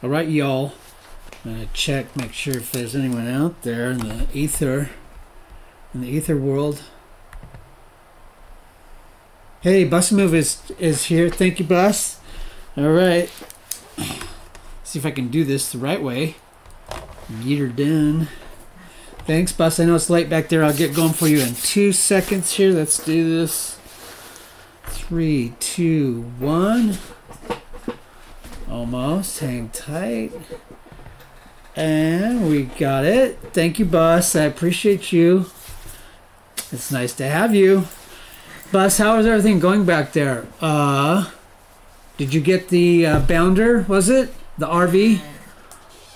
All right, y'all. I'm gonna check, make sure if there's anyone out there in the ether, in the ether world. Hey, Bus Move is is here. Thank you, Bus. All right. See if I can do this the right way. Get her done. Thanks, Bus. I know it's late back there. I'll get going for you in two seconds here. Let's do this. Three, two, one. Almost. Hang tight. And we got it. Thank you, Bus. I appreciate you. It's nice to have you. Bus, how is everything going back there? Uh, did you get the uh, bounder, was it? The RV?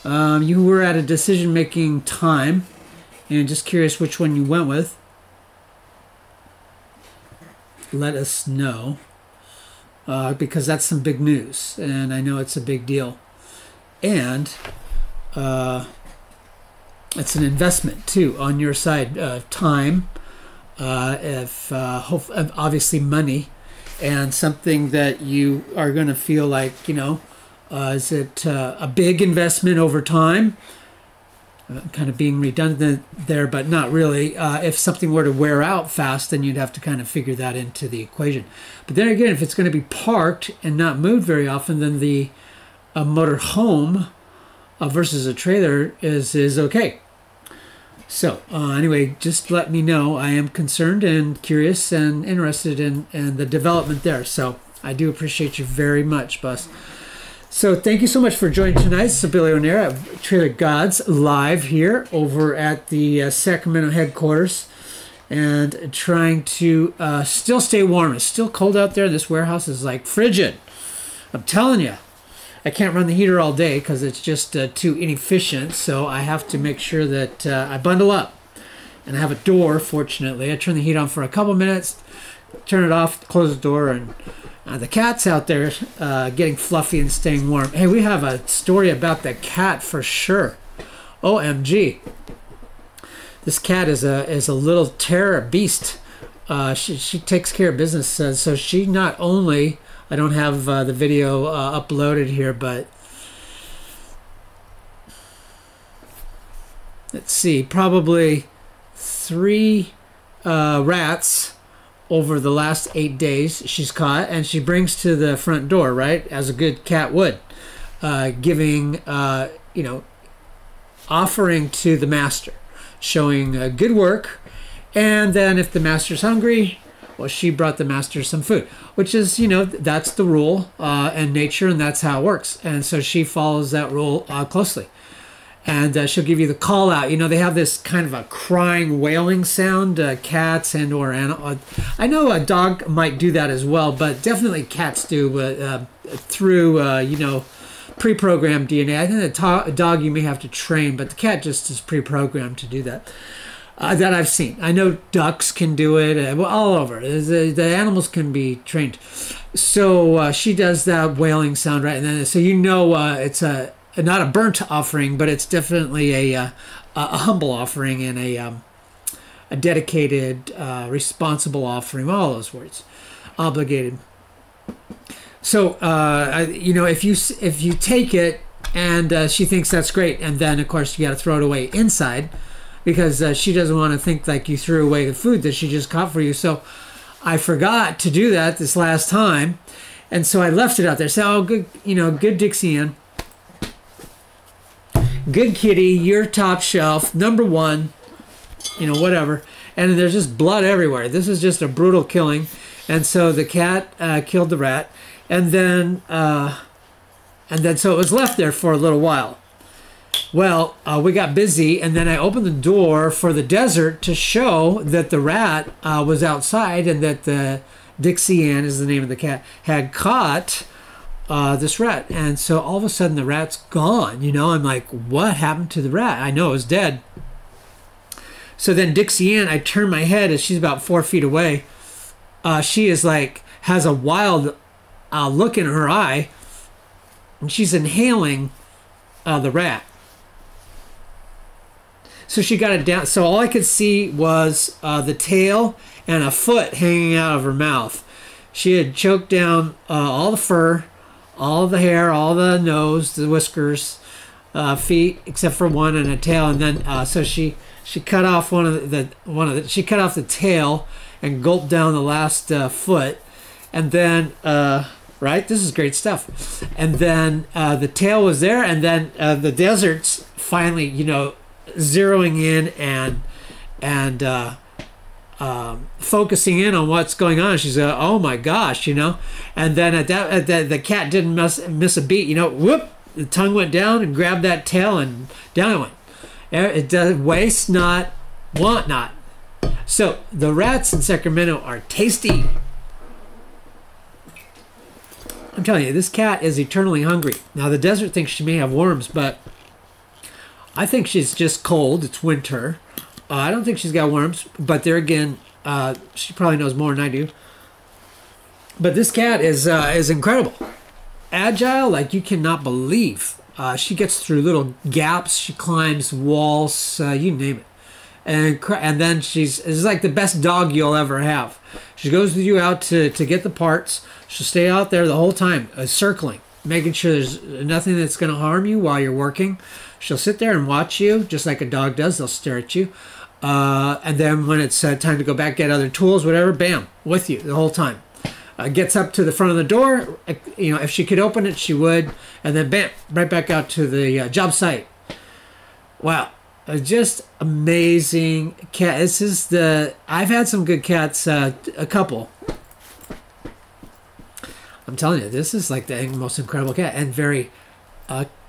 Um, you were at a decision making time. And just curious which one you went with. Let us know uh, because that's some big news, and I know it's a big deal. And uh, it's an investment too on your side, uh, time, uh, if uh, hope, obviously money, and something that you are going to feel like you know, uh, is it uh, a big investment over time? Kind of being redundant there, but not really. Uh, if something were to wear out fast, then you'd have to kind of figure that into the equation. But then again, if it's going to be parked and not moved very often, then the a motor home uh, versus a trailer is is okay. So uh, anyway, just let me know. I am concerned and curious and interested in, in the development there. So I do appreciate you very much, Bus. So thank you so much for joining tonight. Is Billy O'Neill at Trailer Gods live here over at the uh, Sacramento headquarters and trying to uh, still stay warm. It's still cold out there. This warehouse is like frigid. I'm telling you. I can't run the heater all day because it's just uh, too inefficient. So I have to make sure that uh, I bundle up. And I have a door, fortunately. I turn the heat on for a couple minutes, turn it off, close the door, and uh, the cat's out there uh, getting fluffy and staying warm. Hey, we have a story about the cat for sure. OMG. This cat is a is a little terror beast. Uh, she, she takes care of business. Uh, so she not only, I don't have uh, the video uh, uploaded here, but let's see, probably three rats over the last eight days she's caught and she brings to the front door right as a good cat would uh, giving uh, you know offering to the master showing uh, good work. And then if the master's hungry well she brought the master some food which is you know that's the rule uh, and nature and that's how it works. And so she follows that rule uh, closely and uh, she'll give you the call out. You know, they have this kind of a crying, wailing sound. Uh, cats and or animal. I know a dog might do that as well, but definitely cats do uh, through uh, you know pre-programmed DNA. I think a, to- dog you may have to train, but the cat just is pre-programmed to do that. Uh, that I've seen. I know ducks can do it. Uh, well, all over. The, the animals can be trained. So she does that wailing sound, right? And then so you know it's a not a burnt offering, but it's definitely a, uh, a humble offering and a, um, a dedicated, uh, responsible offering. All those words, obligated. So uh, you know, if you if you take it and uh, she thinks that's great, and then of course you got to throw it away inside because uh, she doesn't want to think like you threw away the food that she just caught for you. So I forgot to do that this last time, and so I left it out there. So oh, good, you know, good Dixie Ann good kitty, your top shelf, number one, you know, whatever. And there's just blood everywhere. This is just a brutal killing. And so the cat uh, killed the rat, and then uh, and then so it was left there for a little while. Well, uh, we got busy, and then I opened the door for the desert to show that the rat uh, was outside and that the Dixie Ann is the name of the cat had caught uh, this rat. And so all of a sudden the rat's gone. You know, I'm like, what happened to the rat? I know it was dead. So then Dixie Ann, I turn my head as she's about four feet away. Uh, she is like, has a wild uh, look in her eye, and she's inhaling uh, the rat. So she got it down. So all I could see was uh, the tail and a foot hanging out of her mouth. She had choked down uh, all the fur all the hair, all the nose, the whiskers, uh, feet, except for one and a tail. And then uh, so she she cut off one of the, one of the she cut off the tail and gulped down the last uh, foot, and then uh, right this is great stuff. And then uh, the tail was there, and then uh, the deserts finally you know zeroing in and and uh, um, focusing in on what's going on. She's like, oh my gosh, you know. And then at that, at the cat didn't miss, miss a beat. You know, whoop, the tongue went down and grabbed that tail and down it went. It does waste not, want not. So the rats in Sacramento are tasty. I'm telling you, this cat is eternally hungry. Now the desert thinks she may have worms, but I think she's just cold. It's winter. Uh, I don't think she's got worms, but there again, uh, she probably knows more than I do. But this cat is uh, is incredible, agile like you cannot believe. Uh, she gets through little gaps. She climbs walls. Uh, you name it, and and then she's it's like the best dog you'll ever have. She goes with you out to to get the parts. She'll stay out there the whole time, uh, circling, making sure there's nothing that's going to harm you while you're working. She'll sit there and watch you, just like a dog does. They'll stare at you. Uh, and then when it's uh, time to go back, get other tools, whatever, bam, with you the whole time. Uh, gets up to the front of the door. uh, You know, if she could open it, she would. And then bam, right back out to the uh, job site. Wow. Uh, just amazing cat. This is the. I've had some good cats, a couple. I'm telling you, this is like the most incredible cat and very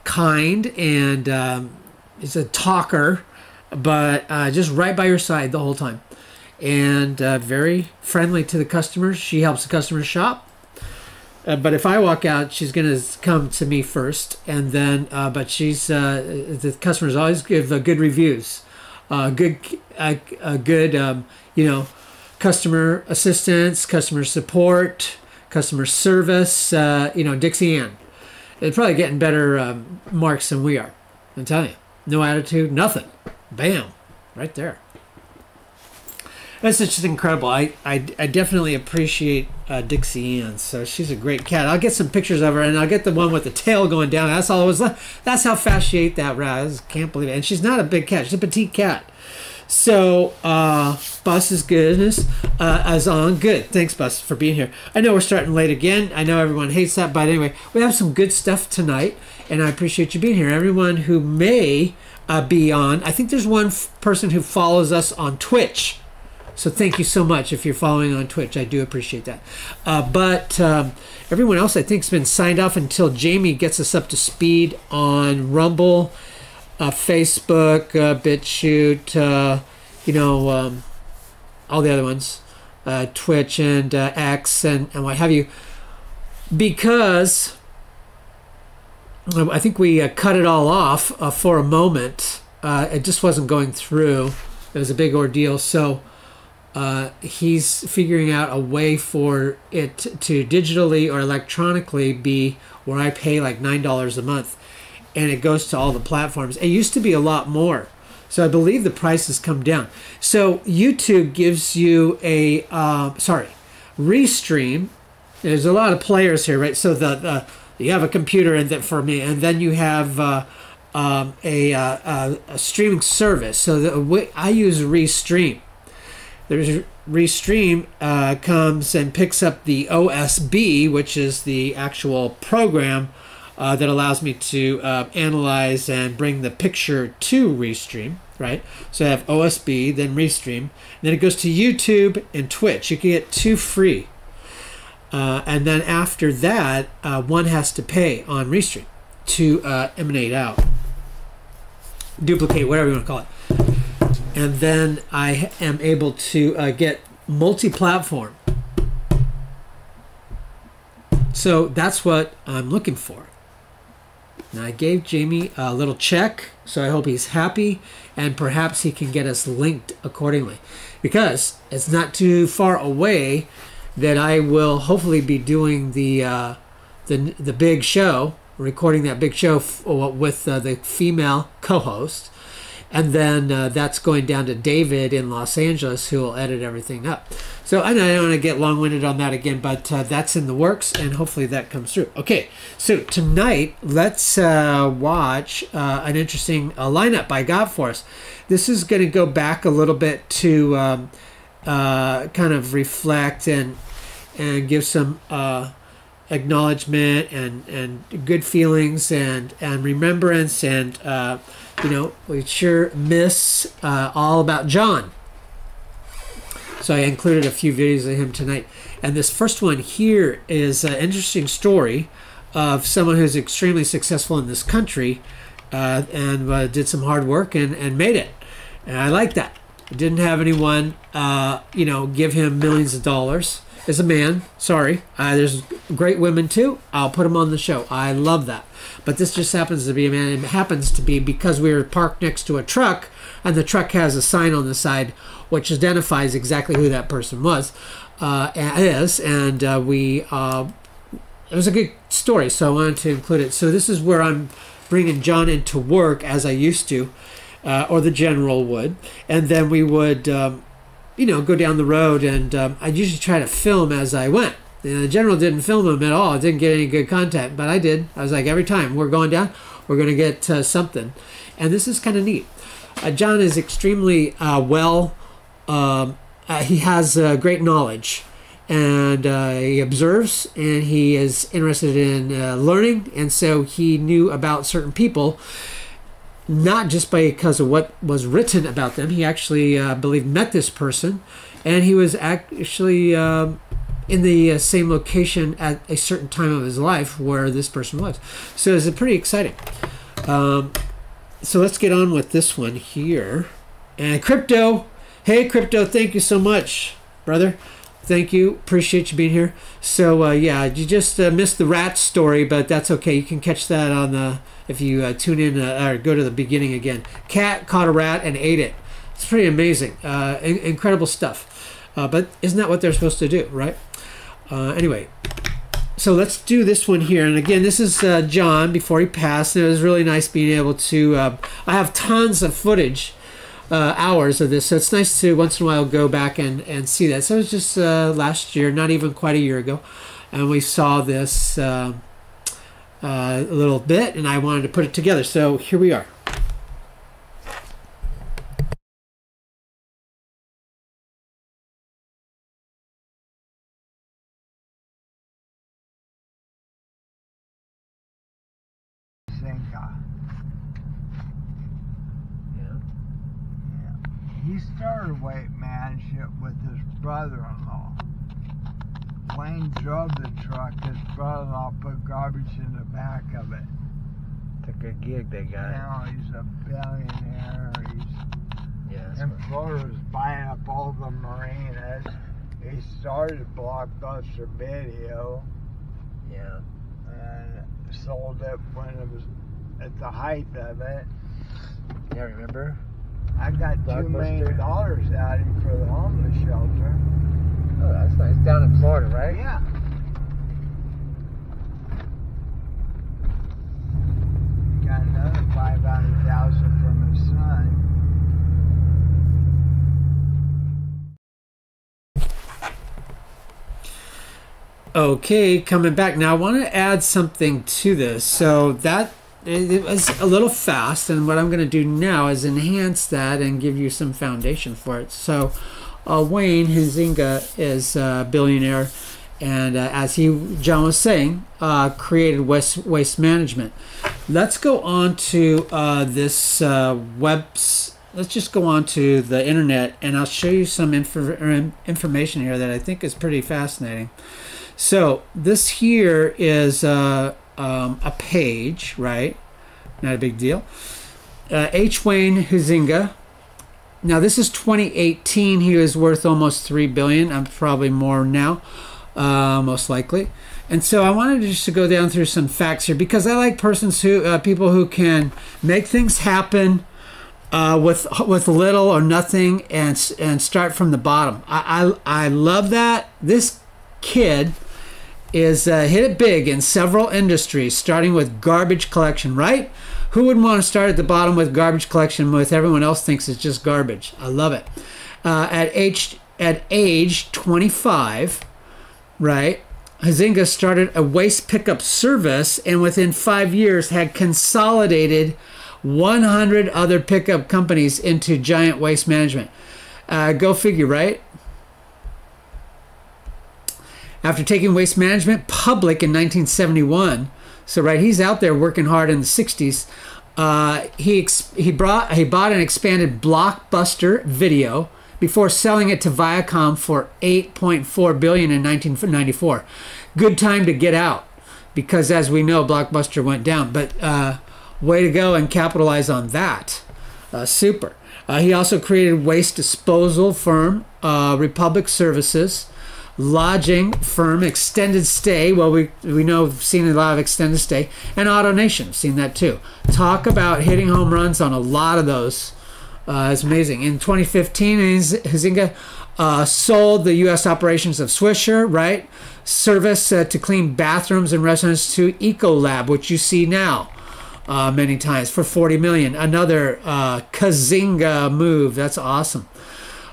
kind and um, is a talker, but uh, just right by your side the whole time, and uh, very friendly to the customers. She helps the customers shop. Uh, but if I walk out, she's gonna come to me first, and then. Uh, but she's uh, the customers always give good reviews, uh, good, uh, good, um, you know, customer assistance, customer support, customer service. Uh, you know, Dixie Ann. They're probably getting better um, marks than we are. I'm telling you, no attitude, nothing. Bam, right there. That's just incredible. I, I, I definitely appreciate uh, Dixie Ann. So she's a great cat. I'll get some pictures of her, and I'll get the one with the tail going down. That's all it was. That's how fast she ate that rat. I just can't believe it. And she's not a big cat. She's a petite cat. So, uh, Bus's goodness uh, is on. Good. Thanks, Bus, for being here. I know we're starting late again. I know everyone hates that, but anyway, we have some good stuff tonight, and I appreciate you being here. Everyone who may uh, be on, I think there's one f- person who follows us on Twitch. So thank you so much if you're following on Twitch. I do appreciate that. Uh, but um, everyone else, I think, has been signed off until Jamie gets us up to speed on Rumble, uh, Facebook, uh, BitChute, uh, you know, um, all the other ones, uh, Twitch and uh, X and, and what have you. Because I think we uh, cut it all off uh, for a moment. Uh, it just wasn't going through. It was a big ordeal. So uh, he's figuring out a way for it to digitally or electronically be where I pay like nine dollars a month, and it goes to all the platforms. It used to be a lot more, so I believe the price has come down. So YouTube gives you a uh, sorry, Restream. There's a lot of players here, right? So the, the you have a computer and that for me, and then you have. Uh, um, a, uh, a, streaming service. So the, I use Restream there's Restream uh, comes and picks up the OSB, which is the actual program uh, that allows me to uh, analyze and bring the picture to Restream. Right, so I have OSB, then Restream, and then it goes to YouTube and Twitch. You can get two free, uh, and then after that, uh, one has to pay on Restream to uh, emanate out, duplicate, whatever you want to call it and then I am able to uh, get multi-platform. So that's what I'm looking for. Now I gave Jamie a little check, so I hope he's happy, and perhaps he can get us linked accordingly, because it's not too far away that I will hopefully be doing the uh, the the big show, recording that big show f- with uh, the female co-host and then uh, that's going down to David in Los Angeles, who will edit everything up. So I don't want to get long winded on that again, but uh, that's in the works, and hopefully that comes through. Okay, so tonight let's uh, watch uh, an interesting uh, lineup by Godforce. This is going to go back a little bit to um, uh, kind of reflect and and give some uh, acknowledgement and and good feelings and and remembrance and uh, you know we sure miss uh, all about John. So I included a few videos of him tonight, and this first one here is an interesting story of someone who's extremely successful in this country uh, and did some hard work and and made it, and I like that. Didn't have anyone, uh, you know, give him millions of dollars as a man. Sorry. Uh, there's great women too. I'll put them on the show. I love that. But this just happens to be a man. It happens to be because we were parked next to a truck and the truck has a sign on the side which identifies exactly who that person was, uh, is. And uh, we, uh, it was a good story, so I wanted to include it. So this is where I'm bringing John into work as I used to, uh, or the general would. And then we would. Um, you know, go down the road, and um, I usually try to film as I went. Know, the general didn't film them at all. Didn't get any good content, but I did. I was like, every time we're going down, we're going to get uh, something, and this is kind of neat. Uh, John is extremely uh, well. Um, uh, he has uh, great knowledge, and uh, he observes, and he is interested in learning, and so he knew about certain people not just by because of what was written about them. He actually, uh, I believe, met this person, and he was actually um, in the uh, same location at a certain time of his life where this person was. So it's pretty exciting. Um, so let's get on with this one here. And crypto, hey crypto, thank you so much, brother. Thank you. Appreciate you being here. So uh, yeah, you just uh, missed the rat story, but that's okay. You can catch that on the if you uh, tune in uh, or go to the beginning again. Cat caught a rat and ate it. It's pretty amazing. Uh, in- incredible stuff. Uh, but isn't that what they're supposed to do, right? anyway, so let's do this one here. And again, this is John before he passed. And it was really nice being able to. I have tons of footage uh, hours of this. So it's nice to once in a while go back and, and see that. So it was just uh, last year, not even quite a year ago, and we saw this uh, uh a little bit, and I wanted to put it together. So here we are. He started Waste Management with his brother-in-law. Wayne drove the truck. His brother-in-law put garbage in the back of it. It's a good gig they got. Now he's a billionaire. He's yeah, in Florida's buying up all the marinas. He started Blockbuster Video. Yeah. And sold it when it was at the height of it. Yeah, remember? I got two million dollars out of him for the homeless shelter. Oh, that's nice. Down in Florida, right? Yeah. Got another five hundred thousand from his son. Okay, coming back now. I want to add something to this. So that it was a little fast and what I'm going to do now is enhance that and give you some foundation for it so uh, Wayne Huizenga is a billionaire and uh, as he John was saying uh, created waste, waste management let's go on to uh, this uh, webs let's just go on to the internet and I'll show you some inf- information here that I think is pretty fascinating so this here is uh, um, a page, right? Not a big deal. Uh, H. Wayne Huizenga. Now this is 2018. He was worth almost three billion. I'm probably more now, uh, most likely. And so I wanted to just to go down through some facts here because I like persons who, uh, people who can make things happen. Uh, with with little or nothing and and start from the bottom. I I, I love that. This kid is uh, hit it big in several industries, starting with garbage collection, right? Who wouldn't want to start at the bottom with garbage collection with everyone else thinks it's just garbage? I love it. Uh, at age at age 25, right? Huizenga started a waste pickup service and within five years had consolidated 100 other pickup companies into giant waste management. Uh, go figure, right? After taking waste management public in 1971, so right, he's out there working hard in the 60s. Uh, he he brought he bought an expanded blockbuster video before selling it to Viacom for 8.4 billion in 1994. Good time to get out because, as we know, Blockbuster went down. But uh, way to go and capitalize on that. Uh, super. Uh, he also created waste disposal firm uh, Republic Services, lodging firm Extended Stay. Well, we we know we've seen a lot of extended stay, and AutoNation. Seen that too. Talk about hitting home runs on a lot of those. Uh, it's amazing. In 2015, Huizenga uh, sold the U.S. operations of Swisher, right? Service uh, to clean bathrooms and restaurants to Ecolab, which you see now uh, many times for 40 million. Another uh, Kazinga move. That's awesome.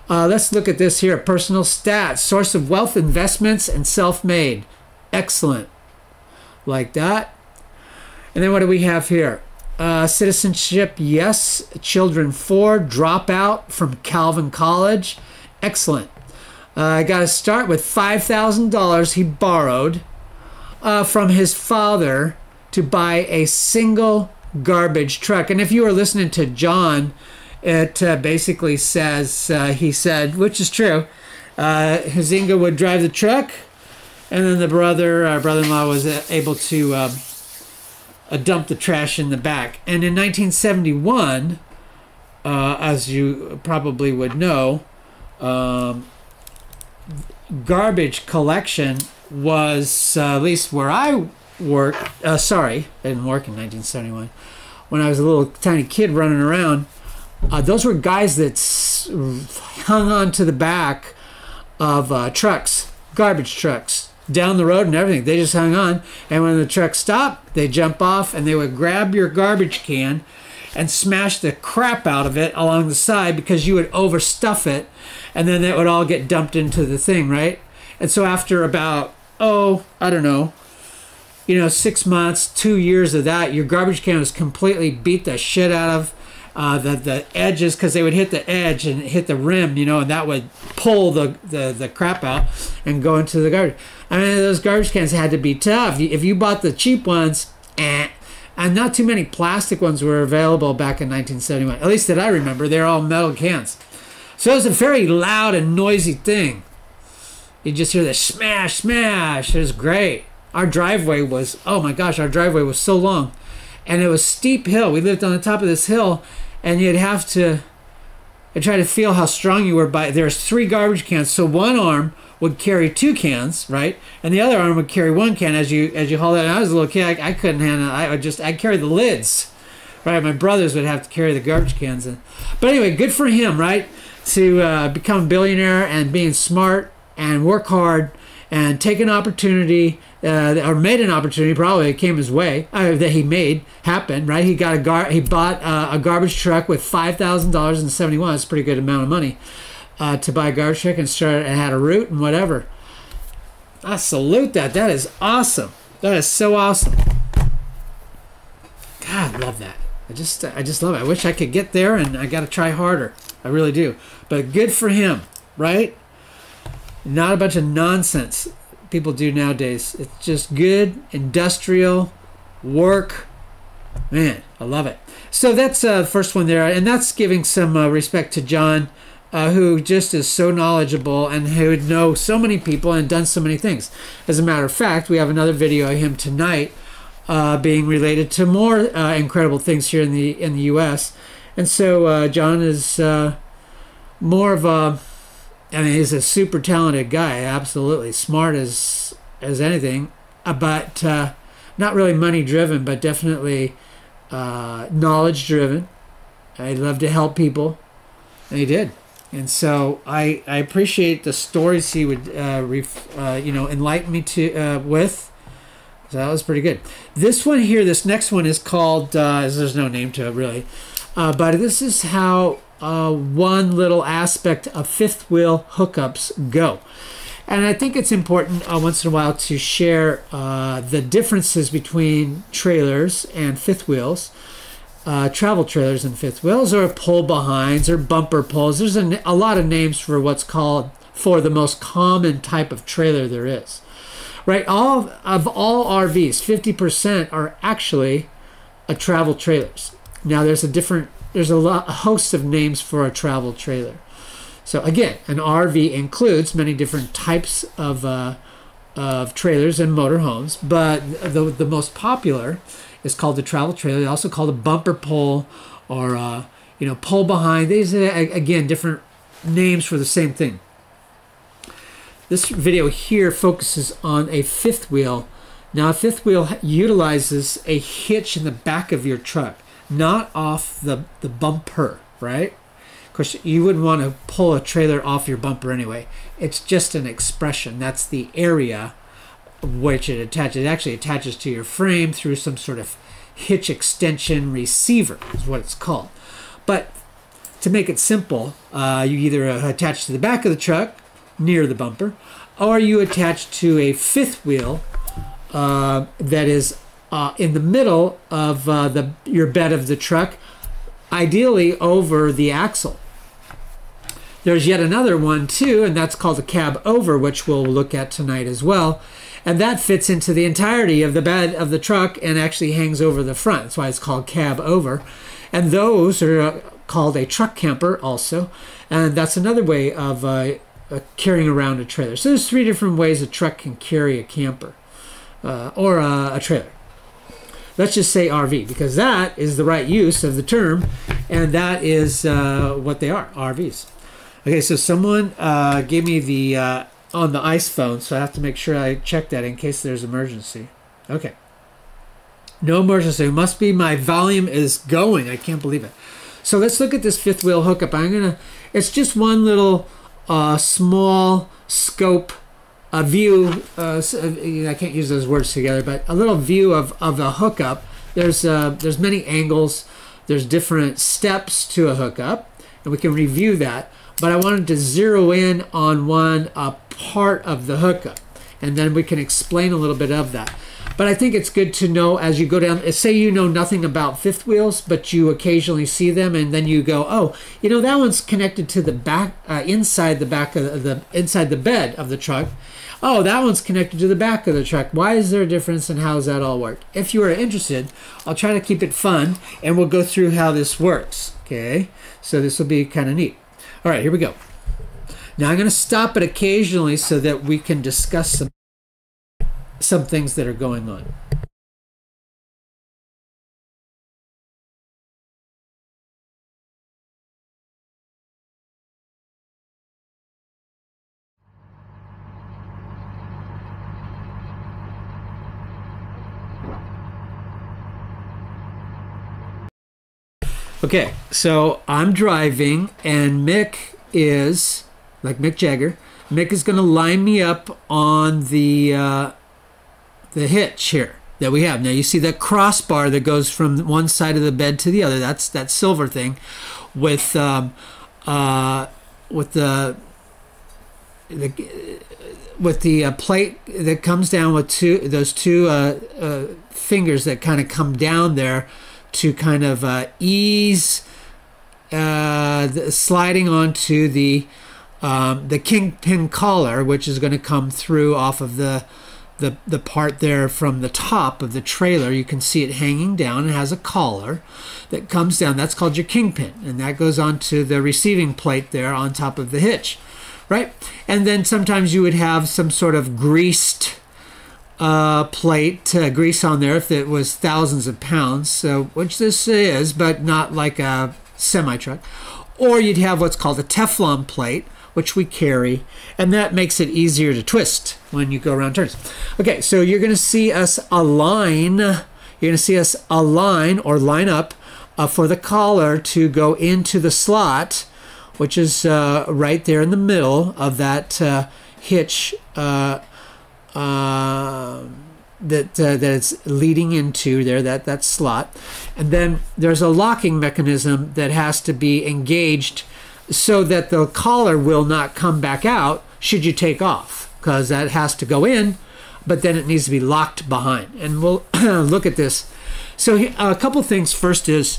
Uh, let's look at this here. Personal stats, source of wealth, investments, and self-made. Excellent. Like that. And then what do we have here? Uh, citizenship, yes. Children, four. Dropout from Calvin College. Excellent. Uh, I got to start with $5,000 he borrowed uh, from his father to buy a single garbage truck. And if you were listening to John, it uh, basically says, uh, he said, which is true, uh, Huizenga would drive the truck, and then the brother, uh, brother-in-law, was uh, able to um, uh, dump the trash in the back. And in 1971, uh, as you probably would know, um, garbage collection was uh, at least where I worked. Uh, sorry, I didn't work in 1971. When I was a little tiny kid running around, uh, those were guys that hung on to the back of uh, trucks, garbage trucks, down the road and everything. They just hung on, and when the truck stopped, they jump off and they would grab your garbage can and smash the crap out of it along the side because you would overstuff it, and then it would all get dumped into the thing, right? And so after about oh, I don't know, you know, six months, two years of that, your garbage can was completely beat the shit out of. Uh, the the edges because they would hit the edge and hit the rim, you know, and that would pull the, the, the crap out and go into the garbage. I mean, those garbage cans had to be tough. If you bought the cheap ones, eh, and not too many plastic ones were available back in 1971. At least that I remember. They're all metal cans. So it was a very loud and noisy thing. You just hear the smash, smash. It was great. Our driveway was, oh my gosh, our driveway was so long. And it was steep hill. We lived on the top of this hill, and you'd have to I try to feel how strong you were by there's three garbage cans. So one arm would carry two cans, right? And the other arm would carry one can as you as you haul it. And I was a little kid, I, I couldn't handle it. I would just I'd carry the lids. Right? My brothers would have to carry the garbage cans. But anyway, good for him, right? To uh, become a billionaire and being smart and work hard and take an opportunity uh, or made an opportunity probably came his way uh, that he made happen right he got a gar he bought uh, a garbage truck with five thousand dollars in 71 that's a pretty good amount of money uh, to buy garbage truck and started and had a route and whatever. I salute that. That is awesome. That is so awesome. God I love that. I just I just love it. I wish I could get there and I got to try harder. I really do. But good for him right? Not a bunch of nonsense people do nowadays. It's just good industrial work. Man, I love it. So that's uh, the first one there, and that's giving some uh, respect to John, uh, who just is so knowledgeable and who would know so many people and done so many things. As a matter of fact, we have another video of him tonight, uh, being related to more uh, incredible things here in the in the U.S. And so uh, John is more of a I mean, he's a super talented guy, absolutely smart as as anything, uh, but uh, not really money driven, but definitely uh, knowledge driven. I love to help people, and he did. And so I, I appreciate the stories he would uh, ref, uh, you know enlighten me to uh, with. So that was pretty good. This one here, this next one is called. there's no name to it really, but this is how uh, one little aspect of fifth wheel hookups go. And I think it's important uh, once in a while to share uh, the differences between trailers and fifth wheels, uh, travel trailers and fifth wheels, or pull behinds or bumper pulls. There's a, a lot of names for what's called for the most common type of trailer there is. Right? All of all RVs, 50% are actually a travel trailers. Now there's a different there's a, lot, a host of names for a travel trailer. So again, an RV includes many different types of uh, of trailers and motorhomes, but the the most popular is called the travel trailer. also called a bumper pull or uh, you know pull behind. These are again different names for the same thing. This video here focuses on a fifth wheel. Now, a fifth wheel utilizes a hitch in the back of your truck, not off the, the bumper, right? Of course, you wouldn't want to pull a trailer off your bumper anyway. It's just an expression. That's the area which it attaches. It actually attaches to your frame through some sort of hitch extension receiver, is what it's called. But to make it simple, uh, you either attach to the back of the truck near the bumper, or you attach to a fifth wheel uh, that is uh, in the middle of uh, the your bed of the truck, ideally over the axle. There's yet another one too, and that's called a cab over, which we'll look at tonight as well. And that fits into the entirety of the bed of the truck and actually hangs over the front. That's why it's called cab over. And those are uh, called a truck camper also. And that's another way of uh, uh, carrying around a trailer. So there's three different ways a truck can carry a camper uh, or a, a, trailer. Let's just say RV because that is the right use of the term, and that is uh, what they are RVs. Okay, so someone uh, gave me the uh, on the ice phone, so I have to make sure I check that in case there's emergency. Okay. No emergency. It must be my volume is going. I can't believe it. So let's look at this fifth wheel hookup. I'm gonna. It's just one little a small scope, a view. Uh, I can't use those words together, but a little view of, of a hookup. There's uh, there's many angles. There's different steps to a hookup, and we can review that. But I wanted to zero in on one a part of the hookup, and then we can explain a little bit of that. But I think it's good to know as you go down. Say you know nothing about fifth wheels, but you occasionally see them, and then you go, "Oh, you know that one's connected to the back, uh, inside the back of the, the inside the bed of the truck." Oh, that one's connected to the back of the truck. Why is there a difference, and how does that all work? If you are interested, I'll try to keep it fun, and we'll go through how this works. Okay, so this will be kind of neat. All right, here we go. Now I'm going to stop it occasionally so that we can discuss some some things that are going on. Okay, so I'm driving, and Mick is like Mick Jagger. Mick is going to line me up on the uh, the hitch here that we have. Now you see that crossbar that goes from one side of the bed to the other. That's that silver thing with um, uh, with the the with the uh, plate that comes down with two those two uh, uh fingers that kind of come down there to kind of uh, ease uh, the sliding onto the um, the kingpin collar, which is going to come through off of the the, the part there from the top of the trailer, you can see it hanging down. It has a collar that comes down. That's called your kingpin. And that goes onto the receiving plate there on top of the hitch, right? And then sometimes you would have some sort of greased uh, plate, uh, grease on there if it was thousands of pounds, so which this is, but not like a semi truck. Or you'd have what's called a Teflon plate, which we carry, and that makes it easier to twist when you go around turns. Okay, so you're going to see us align, you're going to see us align or line up uh, for the collar to go into the slot, which is uh, right there in the middle of that uh, hitch uh, uh, that uh, that it's leading into there that that slot, and then there's a locking mechanism that has to be engaged so that the collar will not come back out should you take off because that has to go in, but then it needs to be locked behind. And we'll look at this. So a couple things. First is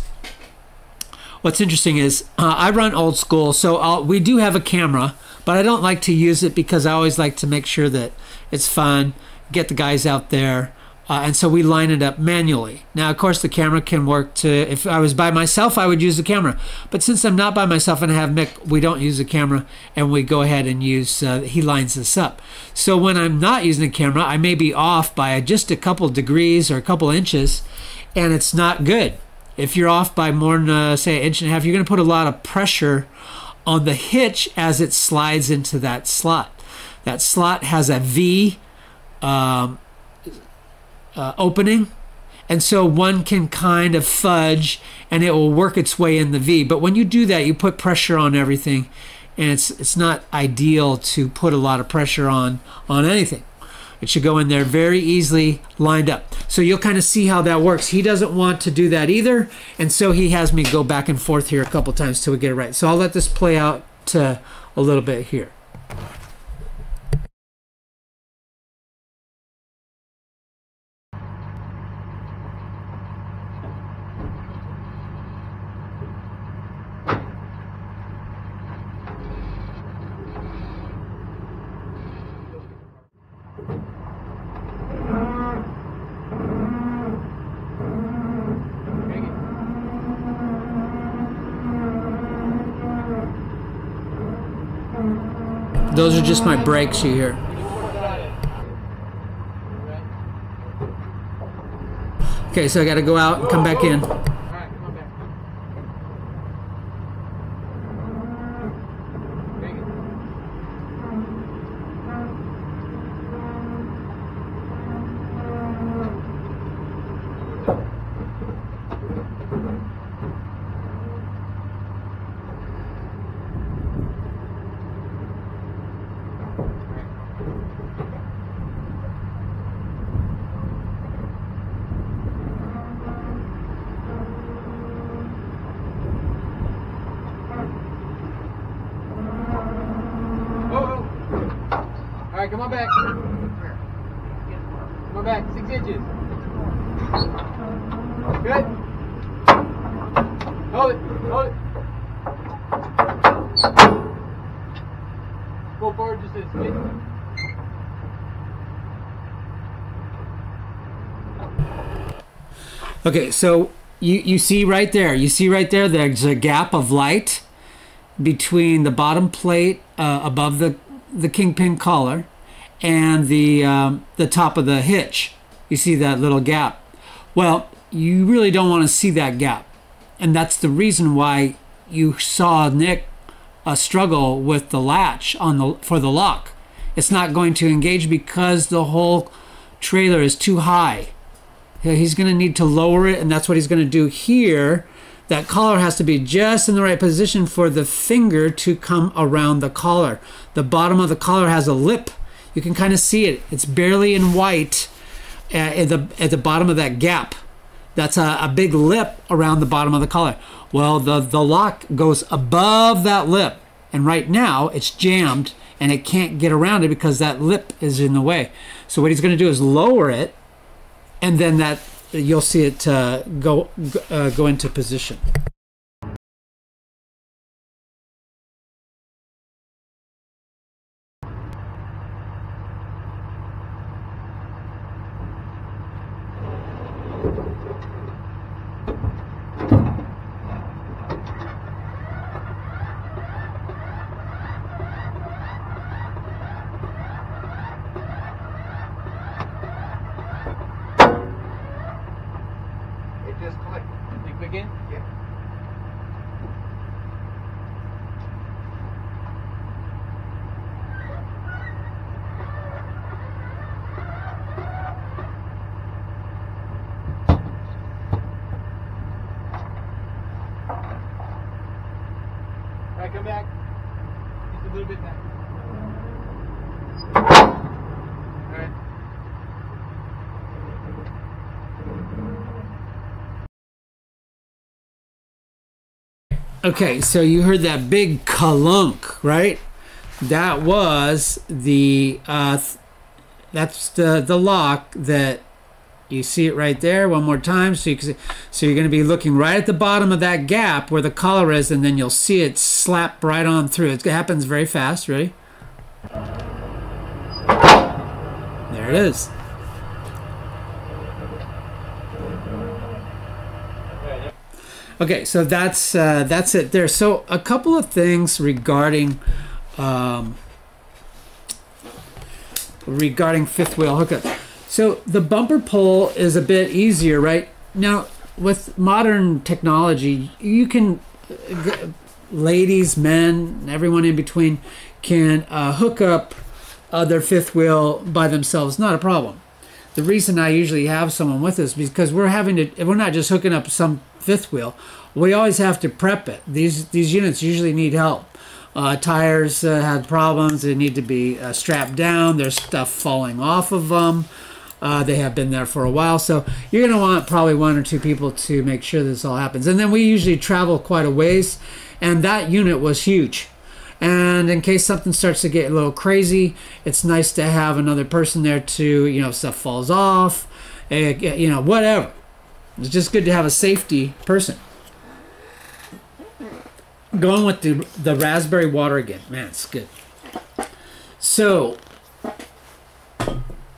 what's interesting is uh, I run old school, so I'll, we do have a camera, but I don't like to use it because I always like to make sure that it's fun, get the guys out there. Uh, and so we line it up manually. Now, of course, the camera can work to, if I was by myself, I would use the camera. But since I'm not by myself and I have Mick, we don't use the camera and we go ahead and use, uh, he lines this up. So when I'm not using the camera, I may be off by just a couple degrees or a couple inches and it's not good. If you're off by more than, uh, say, an inch and a half, you're going to put a lot of pressure on the hitch as it slides into that slot. That slot has a V um, uh, opening. And so one can kind of fudge and it will work its way in the V. But when you do that, you put pressure on everything. And it's, it's not ideal to put a lot of pressure on, on anything. It should go in there very easily lined up. So you'll kind of see how that works. He doesn't want to do that either. And so he has me go back and forth here a couple times till we get it right. So I'll let this play out a little bit here. Those are just my brakes you hear. Okay, so I got to go out and come back in. Alright, come on back. Come on back, six inches. Good. Hold it, hold it. Just. Okay, so you, you see right there, you see right there, there's a gap of light between the bottom plate uh, above the, the kingpin collar and the, um, the top of the hitch. You see that little gap. Well, you really don't want to see that gap. And that's the reason why you saw Mick uh, struggle with the latch on the for the lock. It's not going to engage because the whole trailer is too high. He's going to need to lower it, and that's what he's going to do here. That collar has to be just in the right position for the finger to come around the collar. The bottom of the collar has a lip. You can kind of see it. It's barely in white at the, at the bottom of that gap. That's a, a big lip around the bottom of the collar. Well, the, the lock goes above that lip. And right now it's jammed and it can't get around it because that lip is in the way. So what he's going to do is lower it and then that you'll see it uh, go uh, go into position. Okay, so you heard that big kalunk, right? That was the uh, th- that's the the lock that you see it right there. One more time, so you can see. So you're going to be looking right at the bottom of that gap where the collar is, and then you'll see it slap right on through. It happens very fast. Ready? There it is. Okay, so that's uh, that's it there. So a couple of things regarding um, regarding fifth wheel hookup. So the bumper pull is a bit easier, right? Now with modern technology, you can g- ladies, men, everyone in between can uh, hook up uh, their fifth wheel by themselves. Not a problem. The reason I usually have someone with us because we're having to. We're not just hooking up some fifth wheel. We always have to prep it. These these units usually need help. Uh, tires uh, had problems. They need to be uh, strapped down. There's stuff falling off of them. Uh, they have been there for a while, so you're going to want probably one or two people to make sure this all happens. And then we usually travel quite a ways, and that unit was huge. And in case something starts to get a little crazy, it's nice to have another person there to, you know, stuff falls off, eh, you know, whatever. It's just good to have a safety person. Going with the the raspberry water again, man, it's good. So,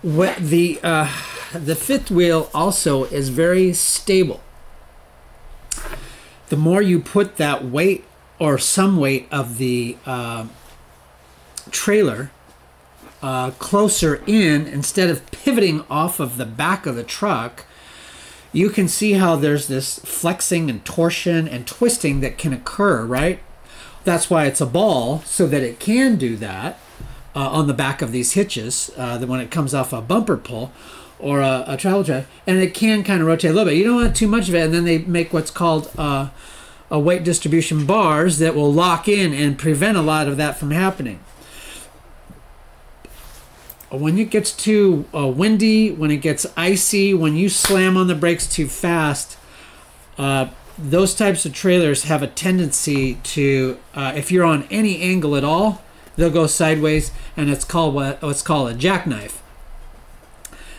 what the uh, the fifth wheel also is very stable. The more you put that weight or some weight of the uh, trailer uh, closer in, instead of pivoting off of the back of the truck, you can see how there's this flexing and torsion and twisting that can occur, right? That's why it's a ball, so that it can do that uh, on the back of these hitches uh, that when it comes off a bumper pull or a, a travel trailer, and it can kind of rotate a little bit. You don't want too much of it, and then they make what's called uh, weight distribution bars that will lock in and prevent a lot of that from happening when it gets too uh, windy, when it gets icy, when you slam on the brakes too fast, uh, those types of trailers have a tendency to, uh, if you're on any angle at all, they'll go sideways, and it's called what, what's called a jackknife.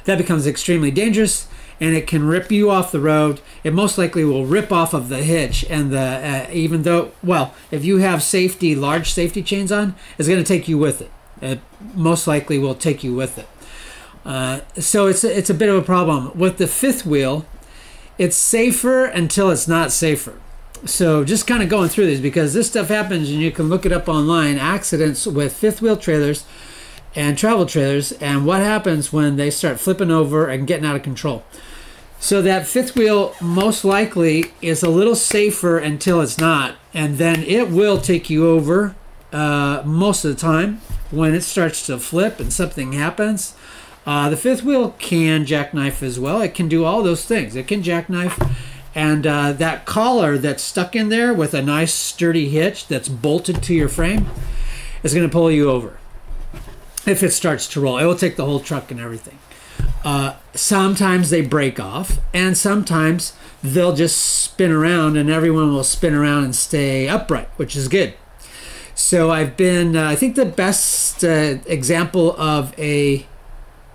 That becomes extremely dangerous, and it can rip you off the road. It most likely will rip off of the hitch, and the uh, even though, well, if you have safety, large safety chains on, it's going to take you with it it most likely will take you with it. Uh, so it's it's a bit of a problem with the fifth wheel. It's safer until it's not safer. So just kind of going through these because this stuff happens and you can look it up online. Accidents with fifth wheel trailers and travel trailers and what happens when they start flipping over and getting out of control. So that fifth wheel most likely is a little safer until it's not, and then it will take you over uh, most of the time when it starts to flip and something happens. Uh, the fifth wheel can jackknife as well. It can do all those things. It can jackknife. And uh, that collar that's stuck in there with a nice sturdy hitch that's bolted to your frame is going to pull you over if it starts to roll. It will take the whole truck and everything. Uh, sometimes they break off, and sometimes they'll just spin around, and everyone will spin around and stay upright, which is good. So I've been, uh, I think the best uh, example of a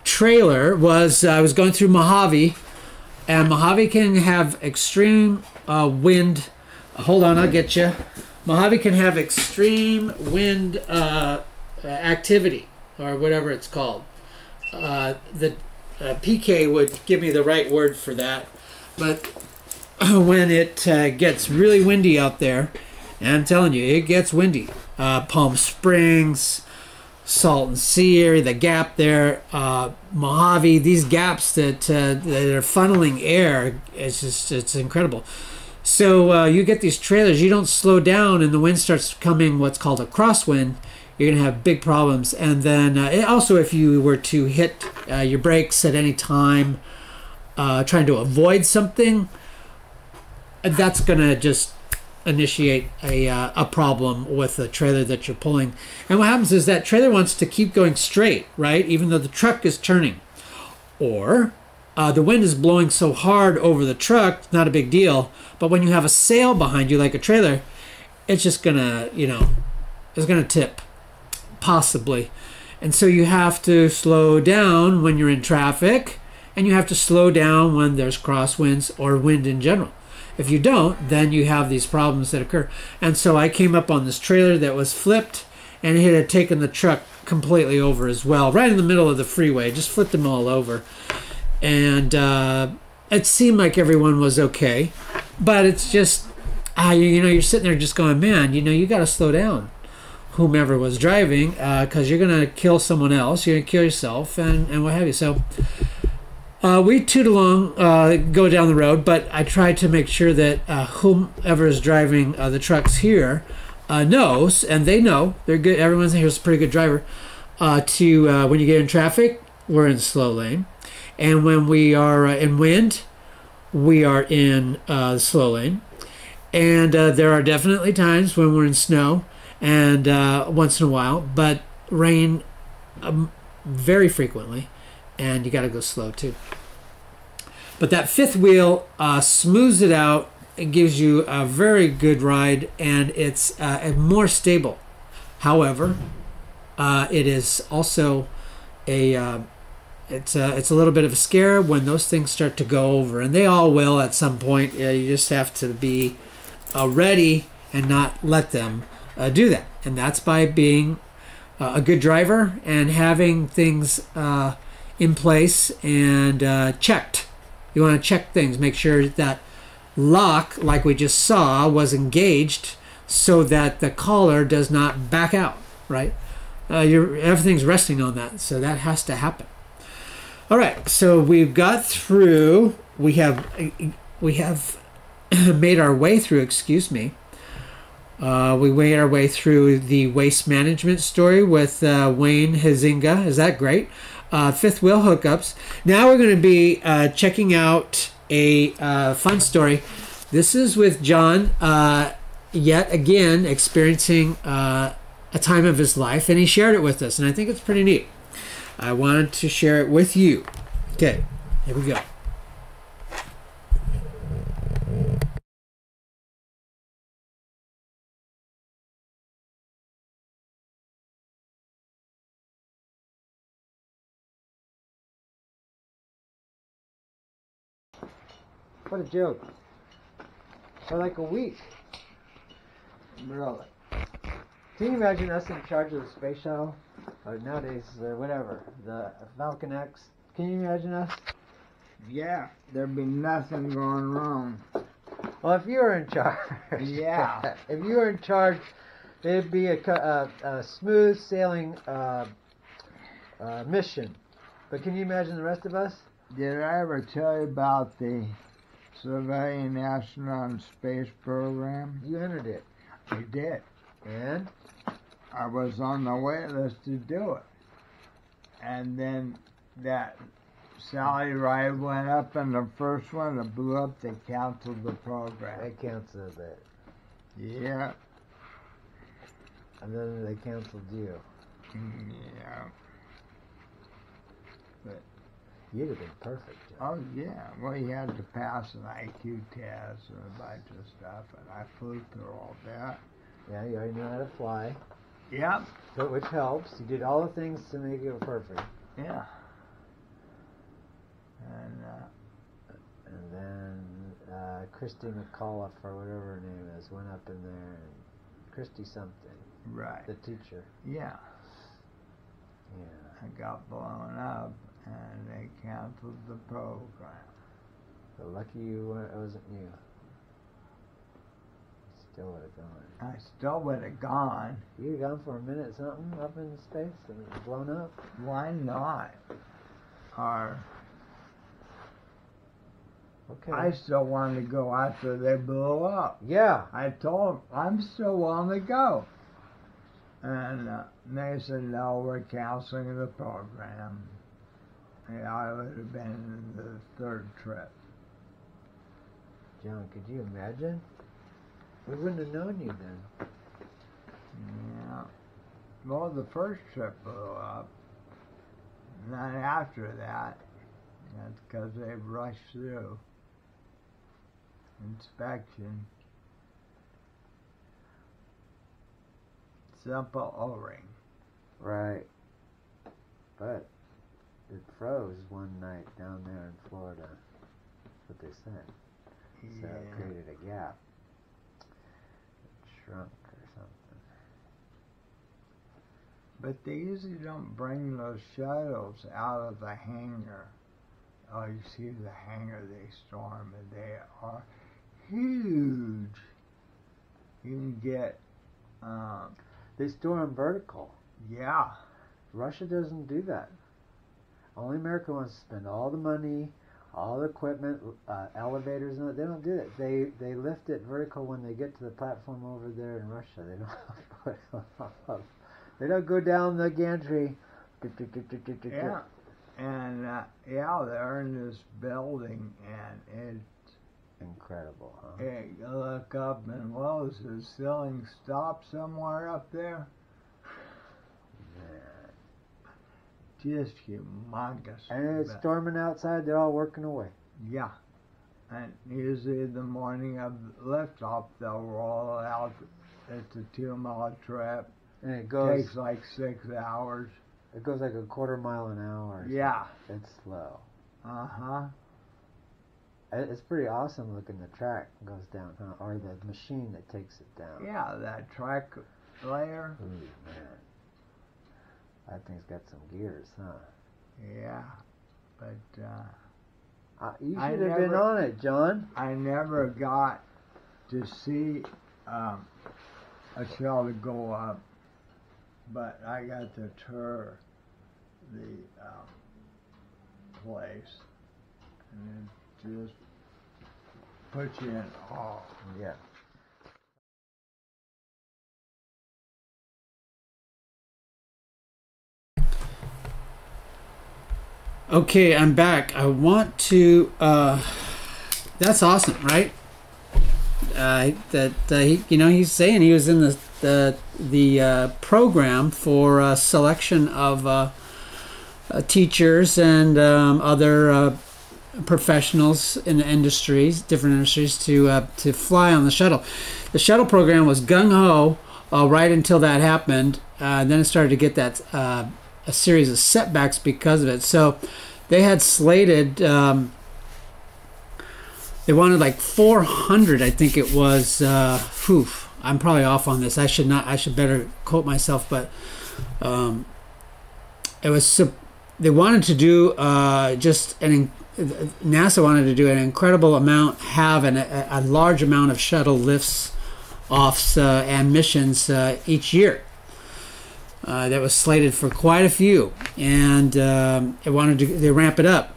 trailer was uh, I was going through Mojave, and Mojave can have extreme uh, wind. Hold on, I'll get you. Mojave can have extreme wind uh, activity, or whatever it's called. Uh, the PK would give me the right word for that, but when it gets really windy out there, and I'm telling you, it gets windy uh, Palm Springs, Salton Sea area, the gap there, uh, Mojave, these gaps that, uh, that are funneling air, it's just, it's incredible. So uh, you get these trailers, you don't slow down and the wind starts coming what's called a crosswind, you're going to have big problems. And then uh, also if you were to hit uh, your brakes at any time, uh, trying to avoid something, that's going to just initiate a, uh, a problem with the trailer that you're pulling. And what happens is that trailer wants to keep going straight, right? Even though the truck is turning. Or uh, the wind is blowing so hard over the truck, not a big deal. But when you have a sail behind you, like a trailer, it's just gonna, you know, it's gonna tip, possibly. And so you have to slow down when you're in traffic, and you have to slow down when there's crosswinds or wind in general. If you don't, then you have these problems that occur. And so I came up on this trailer that was flipped, and it had taken the truck completely over as well, right in the middle of the freeway, just flipped them all over. And uh, it seemed like everyone was okay, but it's just, ah, you, you know, you're sitting there just going, man, you know, you got to slow down whomever was driving because you're going to kill someone else, you're going to kill yourself, and, and what have you. So uh, we toot along, uh, go down the road, but I try to make sure that uh, whomever is driving uh, the trucks here uh, knows, and they know they're good. Everyone's here's a pretty good driver. Uh, to uh, when you get in traffic, we're in slow lane, and when we are uh, in wind, we are in uh, slow lane. And uh, there are definitely times when we're in snow, and uh, once in a while, but rain um, very frequently, and you got to go slow too. But that fifth wheel uh, smooths it out. It gives you a very good ride, and it's uh, more stable. However, uh, it is also a uh, it's a, it's a little bit of a scare when those things start to go over, and they all will at some point. You just have to be uh, ready and not let them uh, do that, and that's by being uh, a good driver and having things uh, in place and uh, checked. You want to check things, make sure that lock, like we just saw, was engaged so that the collar does not back out. Right? Uh, everything's resting on that, so that has to happen. All right, so we've got through. We have we have made our way through. Excuse me. Uh, we made our way through the waste management story with uh, Wayne Huizenga. Is that great? Uh, fifth wheel hookups. Now we're going to be uh, checking out a uh, fun story. This is with John, uh, yet again experiencing a time of his life, and he shared it with us, and I think it's pretty neat. I wanted to share it with you. Okay, here we go. What a joke. For like a week. Really. Can you imagine us in charge of the space shuttle? Or nowadays, uh, whatever, the Falcon X. Can you imagine us? Yeah, there'd be nothing going wrong. Well, if you were in charge, Yeah. if you were in charge, it'd be a, a, a smooth sailing uh, uh, mission. But can you imagine the rest of us? Did I ever tell you about the civilian astronaut and space program? You entered it, I did. and I was on the wait list to do it. And then that Sally Ride went up and the first one that blew up, they canceled the program. they canceled it, Yeah, and then they canceled you. Mm, yeah. You'd have been perfect. John. Oh yeah. Well, you had to pass an IQ test and a bunch of stuff, and I flew through all that. Yeah, you already knew how to fly, Yep. so which helps. You did all the things to make it perfect. Yeah. And uh, And then uh, Christy McAuliffe, or whatever her name is, went up in there, and Christy something, right. the teacher. Yeah. Yeah. I got blown up, and they canceled the program. But lucky you weren't, it wasn't you. Still would have gone. I still would have gone. You gone for a minute, something up in space, and it blown up. Why not? Or Okay. I still wanted to go after they blew up. yeah. I told them I'm still willing to go. And uh, they said, no, we're canceling the program. Yeah, I would have been in the third trip. John, could you imagine? We wouldn't have known you then. Yeah. Well, the first trip blew up. And then after that, that's because they rushed through inspection. simple O-ring. Right. But it froze one night down there in Florida. That's what they said. So it created a gap. It shrunk or something. But they usually don't bring those shuttles out of the hangar. Oh, you see the hangar they storm, and they are huge. You can get, um, They store them vertical. yeah, Russia doesn't do that. Only America wants to spend all the money, all the equipment, uh, elevators, and they don't do that. They they lift it vertical when they get to the platform over there in Russia. They don't it. They don't go down the gantry. yeah. And, uh, yeah, they're in this building, and it's Incredible, huh? it, look up, and well, is the ceiling stop somewhere up there? Man. Just humongous. And it's But- storming outside. They're all working away. Yeah. And usually the morning of liftoff, they'll roll out. It's a two mile trip. And it goes. Takes like six hours. It goes like a quarter mile an hour. Yeah. something. It's slow. Uh huh. It's pretty awesome looking. The track goes down, huh? Or the machine that takes it down. Yeah, that track layer. Ooh, man. That thing's got some gears, huh? Yeah. But uh, Uh, you I should have been on it, John. I never got to see um, a shell to go up, but I got to tour the um, place, and it just puts you in awe. Yeah. Okay, I'm back. I want to. Uh, that's awesome, right? Uh, that uh, he, you know, he's saying he was in the the the uh, program for uh, selection of uh, uh, teachers and um, other uh, professionals in the industries, different industries, to uh, to fly on the shuttle. The shuttle program was gung ho right until that happened. Uh, then it started to get that uh, a series of setbacks because of it. So they had slated. Um, they wanted like 400, I think it was. Uh, whew, I'm probably off on this. I should not. I should better quote myself, but um, it was. They wanted to do uh, just an. NASA wanted to do an incredible amount, have an, a, a large amount of shuttle lifts, offs, uh, and missions uh, each year. Uh, that was slated for quite a few, and um, it wanted to they ramp it up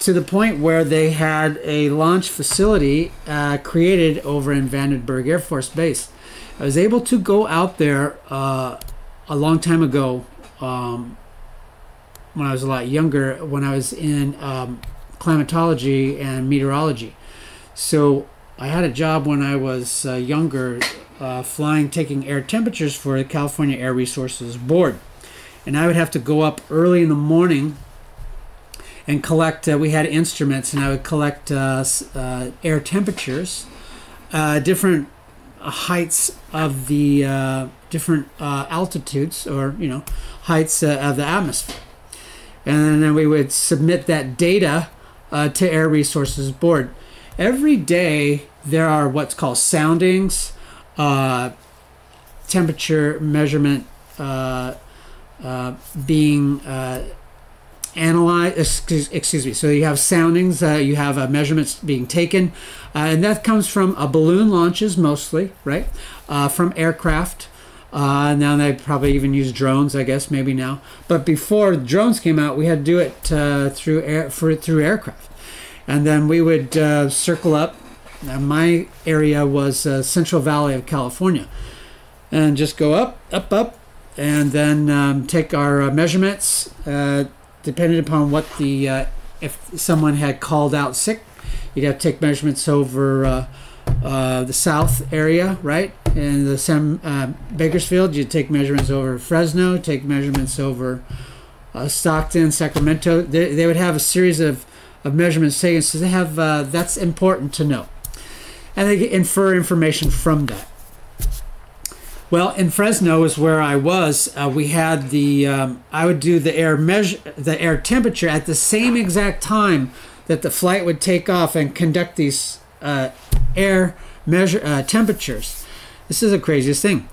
to the point where they had a launch facility uh, created over in Vandenberg Air Force Base. I was able to go out there uh, a long time ago um, when I was a lot younger, when I was in um, climatology and meteorology. So I had a job when I was uh, younger uh, flying, taking air temperatures for the California Air Resources Board. And I would have to go up early in the morning and collect. Uh, we had instruments, and I would collect uh, uh, air temperatures, uh, different heights of the uh, different altitudes, or you know, heights of the atmosphere, and then we would submit that data to Air Resources Board. Every day there are what's called soundings, uh, temperature measurement uh, uh, being uh, analyzed. Excuse, excuse me. So you have soundings, uh, you have measurements being taken, and that comes from balloon launches mostly, right? From aircraft. Uh, now they probably even use drones, I guess, maybe now. But before drones came out, we had to do it uh, through air for it through aircraft, and then we would uh, circle up. Now my area was uh, Central Valley of California, and just go up, up, up, and then um, take our uh, measurements. Uh, depending upon what the uh, if someone had called out sick, you'd have to take measurements over uh, uh, the south area, right? In the Sam uh, Bakersfield, you'd take measurements over Fresno, take measurements over Stockton, Sacramento. They, they would have a series of, of measurements taken, so they have that's important to know, and they infer information from that. Well, in Fresno is where I was. Uh, we had the um, I would do the air measure the air temperature at the same exact time that the flight would take off and conduct these uh, air measure uh, temperatures. This is the craziest thing.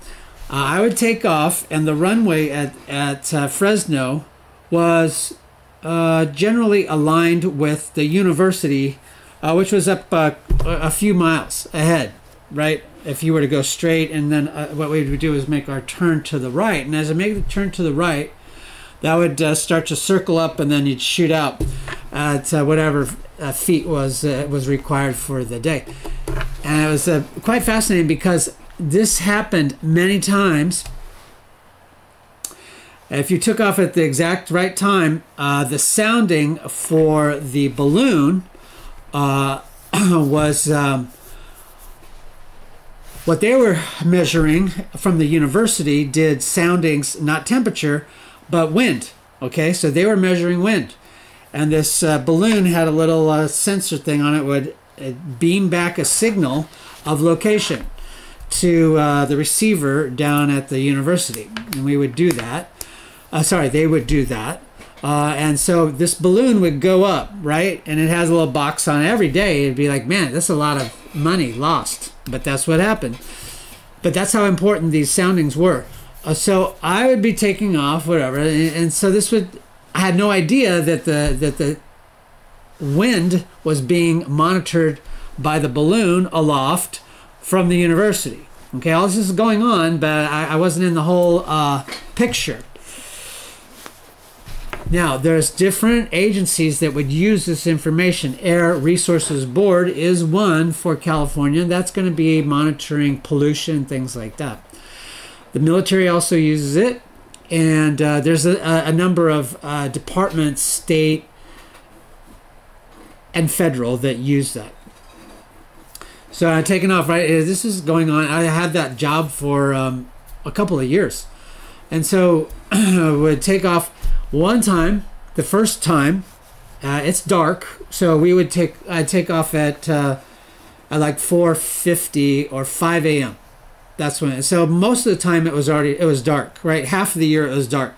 Uh, I would take off, and the runway at at uh, Fresno was uh, generally aligned with the university, uh, which was up uh, a few miles ahead, right? If you were to go straight, and then uh, what we would do is make our turn to the right, and as I make the turn to the right, that would uh, start to circle up, and then you'd shoot out at uh, whatever uh, feet was was required for the day, and it was quite fascinating because this happened many times. If you took off at the exact right time, the sounding for the balloon uh, was um, what they were measuring from the university did soundings, not temperature, but wind. Okay, so they were measuring wind, and this uh, balloon had a little uh, sensor thing on it would uh, beam back a signal of location to uh, the receiver down at the university, and we would do that. Uh, sorry, they would do that. Uh, and so this balloon would go up, right? And it has a little box on it. every day. It'd be like, man, that's a lot of money lost. But that's what happened. But that's how important these soundings were. Uh, so I would be taking off, whatever, and, and so this would. I had no idea that the that the wind was being monitored by the balloon aloft from the university. Okay, all this is going on, but I, I wasn't in the whole uh, picture. Now, there's different agencies that would use this information. Air Resources Board is one for California. That's going to be monitoring pollution, things like that. The military also uses it, and uh, there's a, a number of uh, departments, state and federal, that use that. So I'm taking off, right? uh, This is going on. I had that job for um, a couple of years. And so I would take off one time, the first time, uh, it's dark, so we would take I'd take off at uh, at like 4:50 or 5 a.m. That's when. So most of the time it was already it was dark, right? Half of the year it was dark.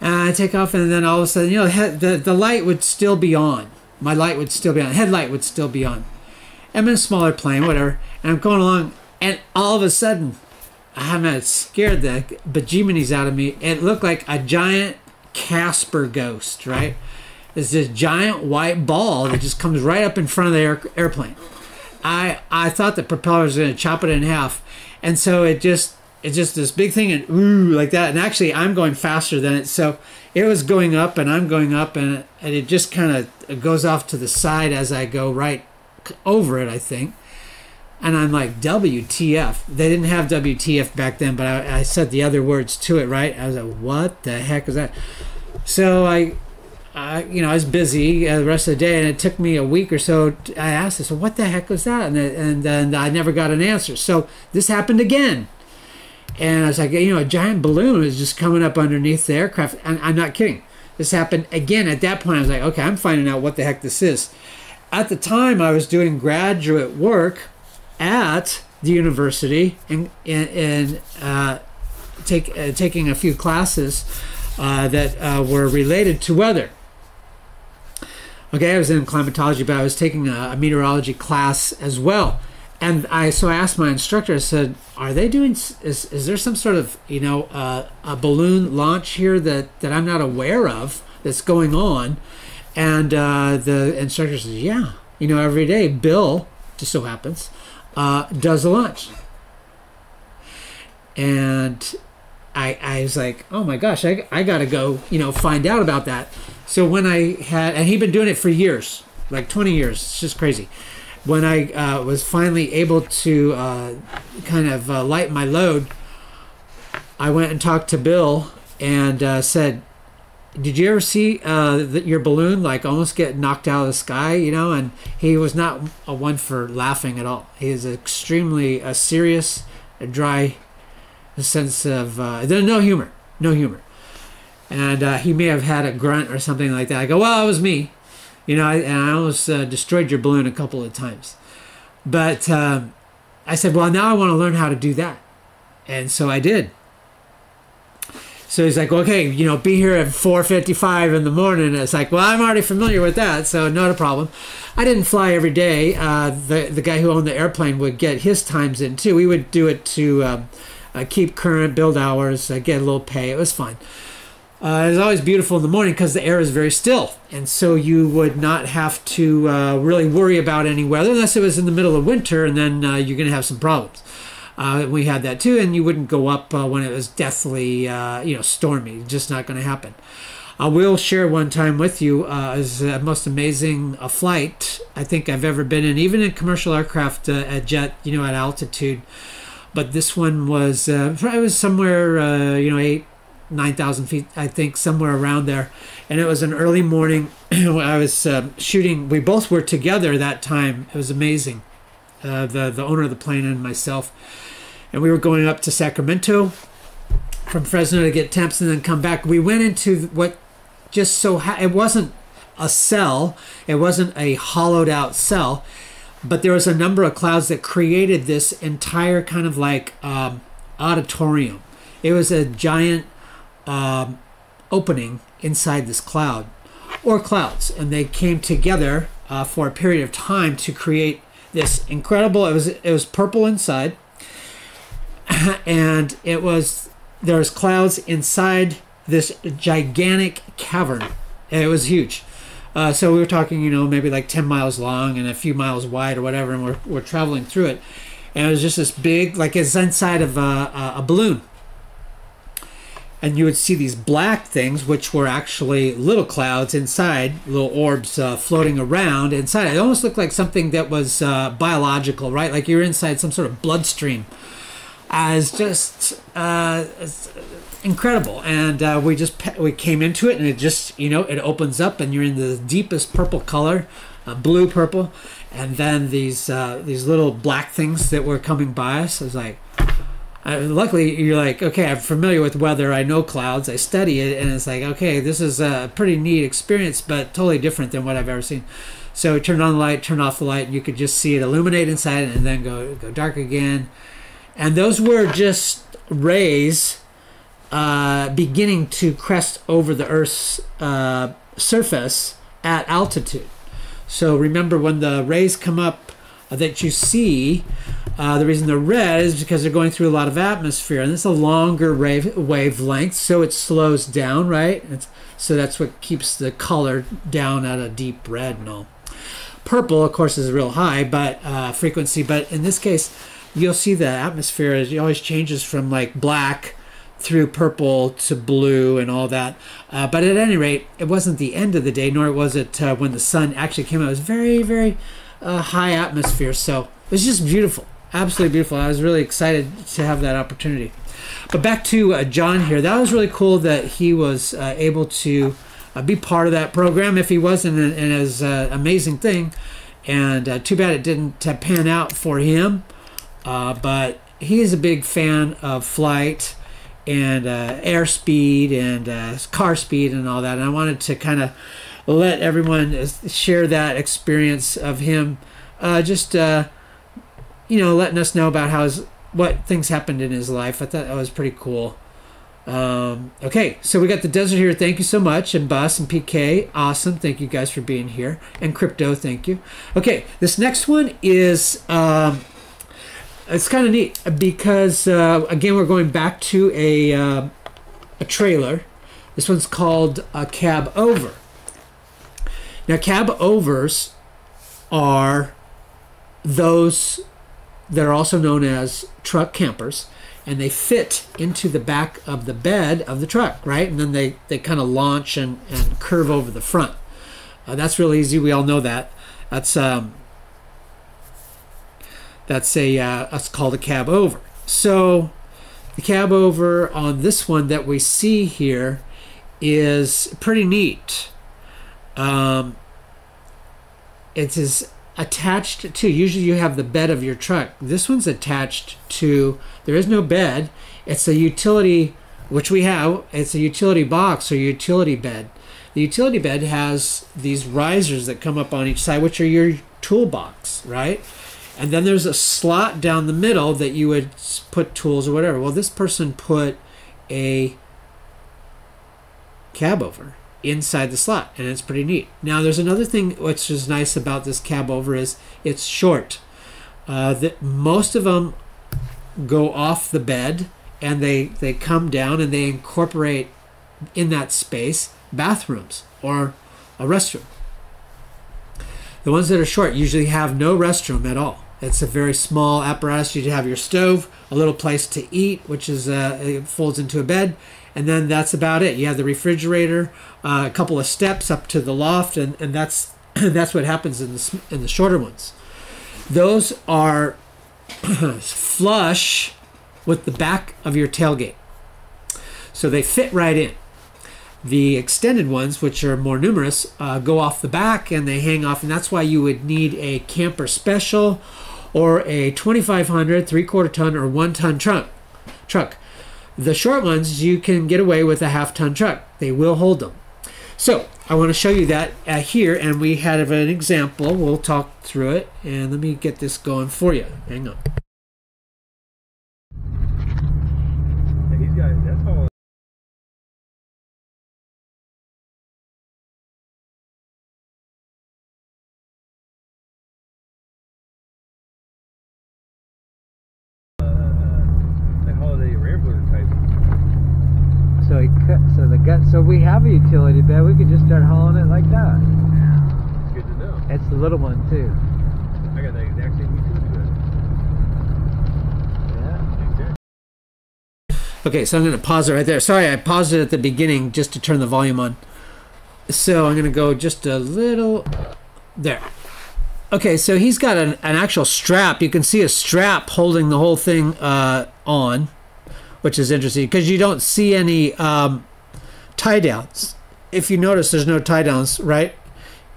And I take off, and then all of a sudden, you know, he- the the light would still be on. My light would still be on. Headlight would still be on. I'm in a smaller plane, whatever, and I'm going along, and all of a sudden, I'm scared the bejeeminies out of me. It looked like a giant Casper ghost, right? It's this giant white ball that just comes right up in front of the air, airplane. I I thought the propeller was going to chop it in half, and so it just it's just this big thing and ooh like that. And actually, I'm going faster than it, so it was going up and I'm going up, and and it just kind of goes off to the side as I go right over it, I think. And I'm like, WTF. They didn't have WTF back then, but I, I said the other words to it, right? I was like, what the heck is that? So I, I you know, I was busy uh, the rest of the day, and it took me a week or so. I asked, said, what the heck was that? And, and then I never got an answer. So this happened again. And I was like, you know, a giant balloon is just coming up underneath the aircraft. And I'm not kidding. This happened again. At that point, I was like, okay, I'm finding out what the heck this is. At the time, I was doing graduate work at the university and, uh, take, uh, taking a few classes uh, that uh, were related to weather. Okay, I was in climatology, but I was taking a, a meteorology class as well. And I so I asked my instructor. I said, "Are they doing? Is, is there some sort of you know uh, a balloon launch here that that I'm not aware of that's going on?" And uh, the instructor says, "Yeah, you know, every day Bill just so happens uh, does a launch." And I, I was like, oh my gosh, I, I got to go, you know, find out about that. So when I had, and he'd been doing it for years, like 20 years, it's just crazy. When I uh, was finally able to uh, kind of uh, light my load, I went and talked to Bill and uh, said, did you ever see uh, that your balloon like almost get knocked out of the sky? You know, and he was not a one for laughing at all. He is extremely uh, serious, a dry sense of uh, no humor, no humor. And uh, he may have had a grunt or something like that. I go, well, it was me, you know, I, and I almost uh, destroyed your balloon a couple of times. But um, I said, well, now I want to learn how to do that. And so I did. So he's like, okay, you know, be here at 4:55 in the morning. And it's like, well, I'm already familiar with that, so not a problem. I didn't fly every day. Uh, the the guy who owned the airplane would get his times in too. We would do it to um, uh, keep current, build hours, uh, get a little pay. It was fine. Uh, it was always beautiful in the morning because the air is very still, and so you would not have to uh, really worry about any weather unless it was in the middle of winter, and then uh, you're going to have some problems. Uh, we had that too, and you wouldn't go up uh, when it was deathly, uh, you know, stormy. Just not going to happen. I will share one time with you uh, is the most amazing uh, flight I think I've ever been in, even in commercial aircraft uh, at jet, you know, at altitude. But this one was uh, it was somewhere, uh, you know, eight, nine thousand feet, I think, somewhere around there. And it was an early morning. I was um shooting. We both were together that time. It was amazing. Uh, the the owner of the plane and myself, and we were going up to Sacramento from Fresno to get temps and then come back. We went into what just so ha- it wasn't a cell, it wasn't a hollowed out cell, but there was a number of clouds that created this entire kind of like um, auditorium. It was a giant um, opening inside this cloud or clouds, and they came together uh, for a period of time to create this incredible. It was it was purple inside, and it was there was clouds inside this gigantic cavern. It was huge. Uh, so we were talking, you know, maybe like 10 miles long and a few miles wide or whatever, and we're, we're traveling through it. And it was just this big, like it's inside of a, a, balloon. And you would see these black things, which were actually little clouds inside, little orbs uh, floating around inside. It almost looked like something that was uh, biological, right? Like you're inside some sort of bloodstream. As just uh, incredible, and uh, we just we came into it, and it just you know it opens up, and you're in the deepest purple color, uh, blue purple, and then these uh, these little black things that were coming by us. I was like, luckily you're like, okay, I'm familiar with weather. I know clouds. I study it, and it's like, okay, this is a pretty neat experience, but totally different than what I've ever seen. So we turned on the light, turned off the light, and you could just see it illuminate inside, and then go go dark again. And those were just rays uh, beginning to crest over the Earth's uh, surface at altitude. So remember, when the rays come up uh, that you see, uh, the reason they're red is because they're going through a lot of atmosphere, and it's a longer wave wavelength, so it slows down, right? It's, so that's what keeps the color down at a deep red and all. Purple, of course, is real high, but uh, frequency. But in this case, you'll see the atmosphere is it always changes from like black through purple to blue and all that. Uh, but at any rate, it wasn't the end of the day, nor was it uh, when the sun actually came out. It was very, very uh, high atmosphere, so it was just beautiful, absolutely beautiful. I was really excited to have that opportunity. But back to uh, John here, that was really cool that he was uh, able to uh, be part of that program. If he wasn't, and an amazing thing. And too bad it didn't pan out for him. Uh, but he's a big fan of flight and uh, airspeed and uh, car speed and all that. And I wanted to kind of let everyone share that experience of him, uh, just uh, you know, letting us know about how his, what things happened in his life. I thought that was pretty cool. Um, okay, so we got the desert here. Thank you so much, and Bus and PK, awesome. Thank you guys for being here, and Crypto, thank you. Okay, this next one is. Um, it's kind of neat because uh, again we're going back to a uh, a trailer. This one's called a cab over. Now cab overs are those that are also known as truck campers and they fit into the back of the bed of the truck right and then they, they kind of launch and, and curve over the front uh, that's real easy we all know that that's um, that's a uh, that's called a cab over. So the cab over on this one that we see here is pretty neat. Um, it is attached to usually you have the bed of your truck. This one's attached to there is no bed. It's a utility which we have. It's a utility box or utility bed. The utility bed has these risers that come up on each side, which are your toolbox, right? And then there's a slot down the middle that you would put tools or whatever. Well, this person put a cab over inside the slot, and it's pretty neat. Now, there's another thing which is nice about this cab over is it's short. Uh, that most of them go off the bed and they they come down and they incorporate in that space bathrooms or a restroom. The ones that are short usually have no restroom at all. It's a very small apparatus. You have your stove, a little place to eat, which is uh, it folds into a bed, and then that's about it. You have the refrigerator, uh, a couple of steps up to the loft, and, and that's that's what happens in the in the shorter ones. Those are flush with the back of your tailgate, so they fit right in. The extended ones, which are more numerous, uh, go off the back and they hang off, and that's why you would need a camper special or a 2500, three quarter ton, or one ton truck. Truck. The short ones you can get away with a half ton truck. They will hold them. So I want to show you that uh, here, and we had an example. We'll talk through it, and let me get this going for you. Hang on. Yeah, he's got that's all. Uh, that holiday rambler type. So he cut. So the gut. So we have a utility bed. We could just start hauling it like that. It's good to know. It's the little one too. I got the exact same utility bed. Yeah. Exactly. Okay, so I'm going to pause it right there. Sorry, I paused it at the beginning just to turn the volume on. So I'm going to go just a little there. Okay, so he's got an, an actual strap. You can see a strap holding the whole thing uh, on, which is interesting because you don't see any um, tie downs. If you notice, there's no tie downs, right?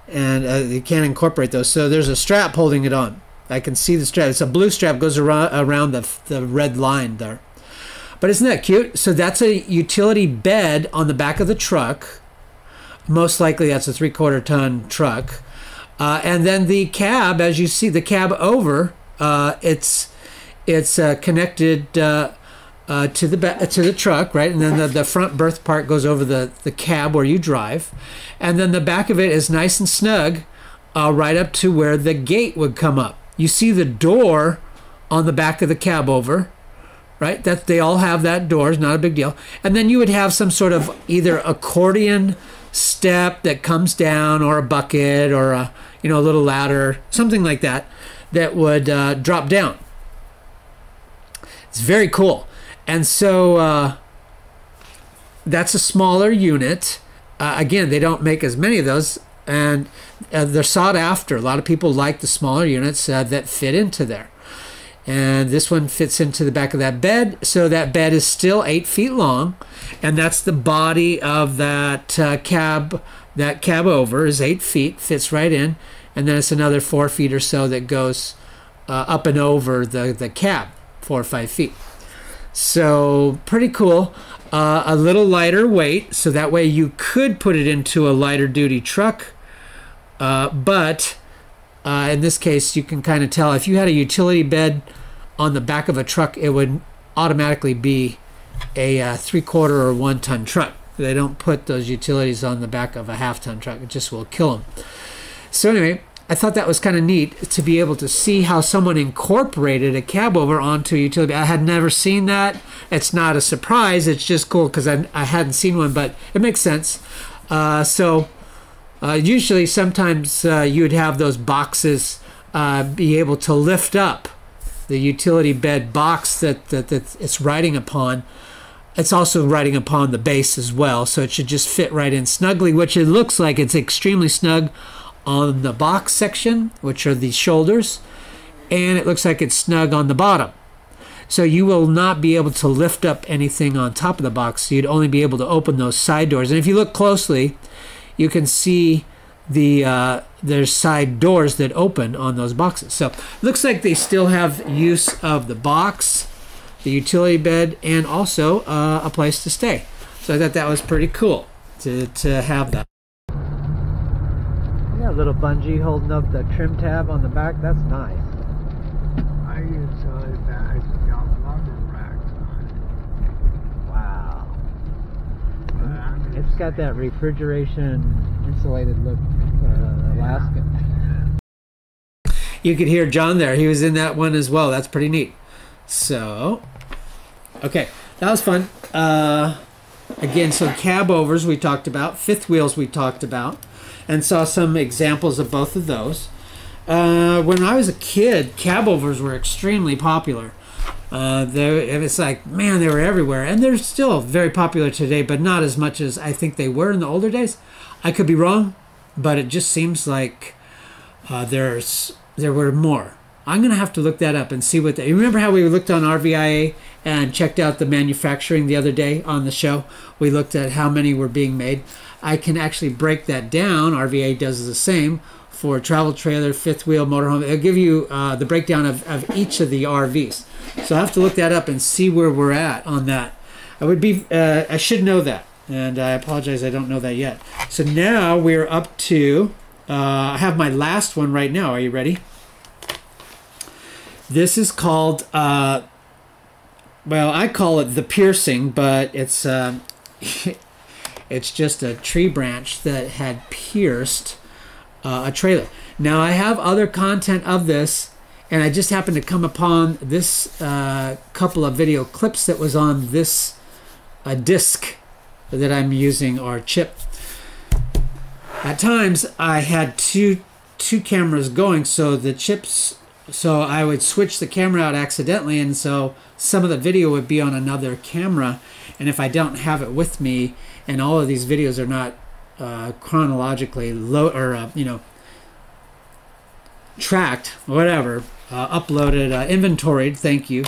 And uh, you can't incorporate those. So there's a strap holding it on. I can see the strap. It's a blue strap goes around around the the red line there. But isn't that cute? So that's a utility bed on the back of the truck. Most likely that's a three quarter ton truck. Uh, and then the cab, as you see, the cab over, uh, it's it's uh, connected uh, to the ba- to the truck, right? And then the, the front berth part goes over the, the cab where you drive, and then the back of it is nice and snug, uh, right up to where the gate would come up. You see the door on the back of the cab over, right? That they all have that door is not a big deal. And then you would have some sort of either accordion step that comes down, or a bucket, or a you know a little ladder, something like that, that would uh, drop down. It's very cool, and so uh, that's a smaller unit. Uh, again, they don't make as many of those, and uh, they're sought after. A lot of people like the smaller units uh, that fit into there. And this one fits into the back of that bed. So that bed is still eight feet long. And that's the body of that uh, cab. That cab over is eight feet, fits right in. And then it's another four feet or so that goes uh, up and over the, the cab, four or five feet. So pretty cool. Uh, a little lighter weight. So that way you could put it into a lighter duty truck. Uh, but uh, in this case, you can kind of tell if you had a utility bed on the back of a truck, it would automatically be a uh, three quarter or one ton truck. They don't put those utilities on the back of a half ton truck, it just will kill them. So, anyway, I thought that was kind of neat to be able to see how someone incorporated a cab over onto a utility. I had never seen that. It's not a surprise, it's just cool because I, I hadn't seen one, but it makes sense. Uh, so, uh, usually, sometimes uh, you would have those boxes uh, be able to lift up the utility bed box that, that, that it's riding upon. It's also riding upon the base as well, so it should just fit right in snugly, which it looks like it's extremely snug on the box section, which are the shoulders, and it looks like it's snug on the bottom. So you will not be able to lift up anything on top of the box. You'd only be able to open those side doors. And if you look closely, you can see the uh, there's side doors that open on those boxes. So looks like they still have use of the box, the utility bed, and also uh, a place to stay. So I thought that was pretty cool to, to have that little bungee holding up the trim tab on the back. That's nice. I use those bags got lumber racks on it. Wow. It's got that refrigeration insulated look, uh, Alaska. Yeah. You could hear John there. He was in that one as well. That's pretty neat. So, okay, that was fun. Uh, again, some cab overs we talked about, fifth wheels we talked about and saw some examples of both of those. Uh, when I was a kid, cab overs were extremely popular. Uh, they, it's like, man, they were everywhere. And they're still very popular today, but not as much as I think they were in the older days. I could be wrong, but it just seems like uh, there's there were more. I'm gonna have to look that up and see what they. Remember how we looked on RVIA and checked out the manufacturing the other day on the show? We looked at how many were being made. I can actually break that down. RVIA does the same for travel trailer, fifth wheel, motorhome. It'll give you uh, the breakdown of, of each of the RVs. So I have to look that up and see where we're at on that. I would be. Uh, I should know that, and I apologize. I don't know that yet. So now we're up to. Uh, I have my last one right now. Are you ready? This is called. Uh, well, I call it the piercing, but it's um it's just a tree branch that had pierced uh, a trailer. Now I have other content of this, and I just happened to come upon this uh, couple of video clips that was on this uh, disc that I'm using or chip. At times I had two two cameras going, so the chips. So I would switch the camera out accidentally, and so some of the video would be on another camera. And if I don't have it with me, and all of these videos are not uh, chronologically low or uh, you know tracked, whatever, uh, uploaded, uh, inventoried. Thank you.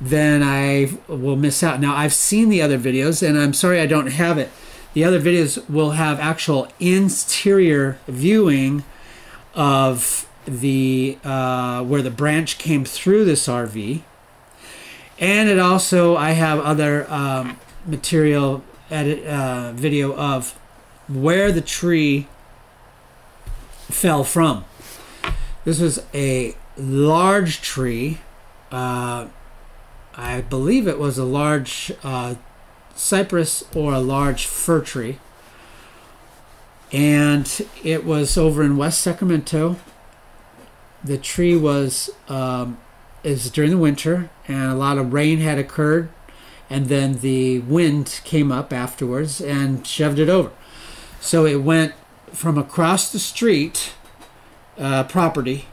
Then I will miss out. Now I've seen the other videos, and I'm sorry I don't have it. The other videos will have actual interior viewing of the uh, where the branch came through this RV, and it also I have other um, material edit uh, video of where the tree fell from. This was a large tree. Uh, I believe it was a large uh, cypress or a large fir tree. And it was over in West Sacramento. The tree was um, is during the winter, and a lot of rain had occurred, and then the wind came up afterwards and shoved it over. So it went from across the street uh, property.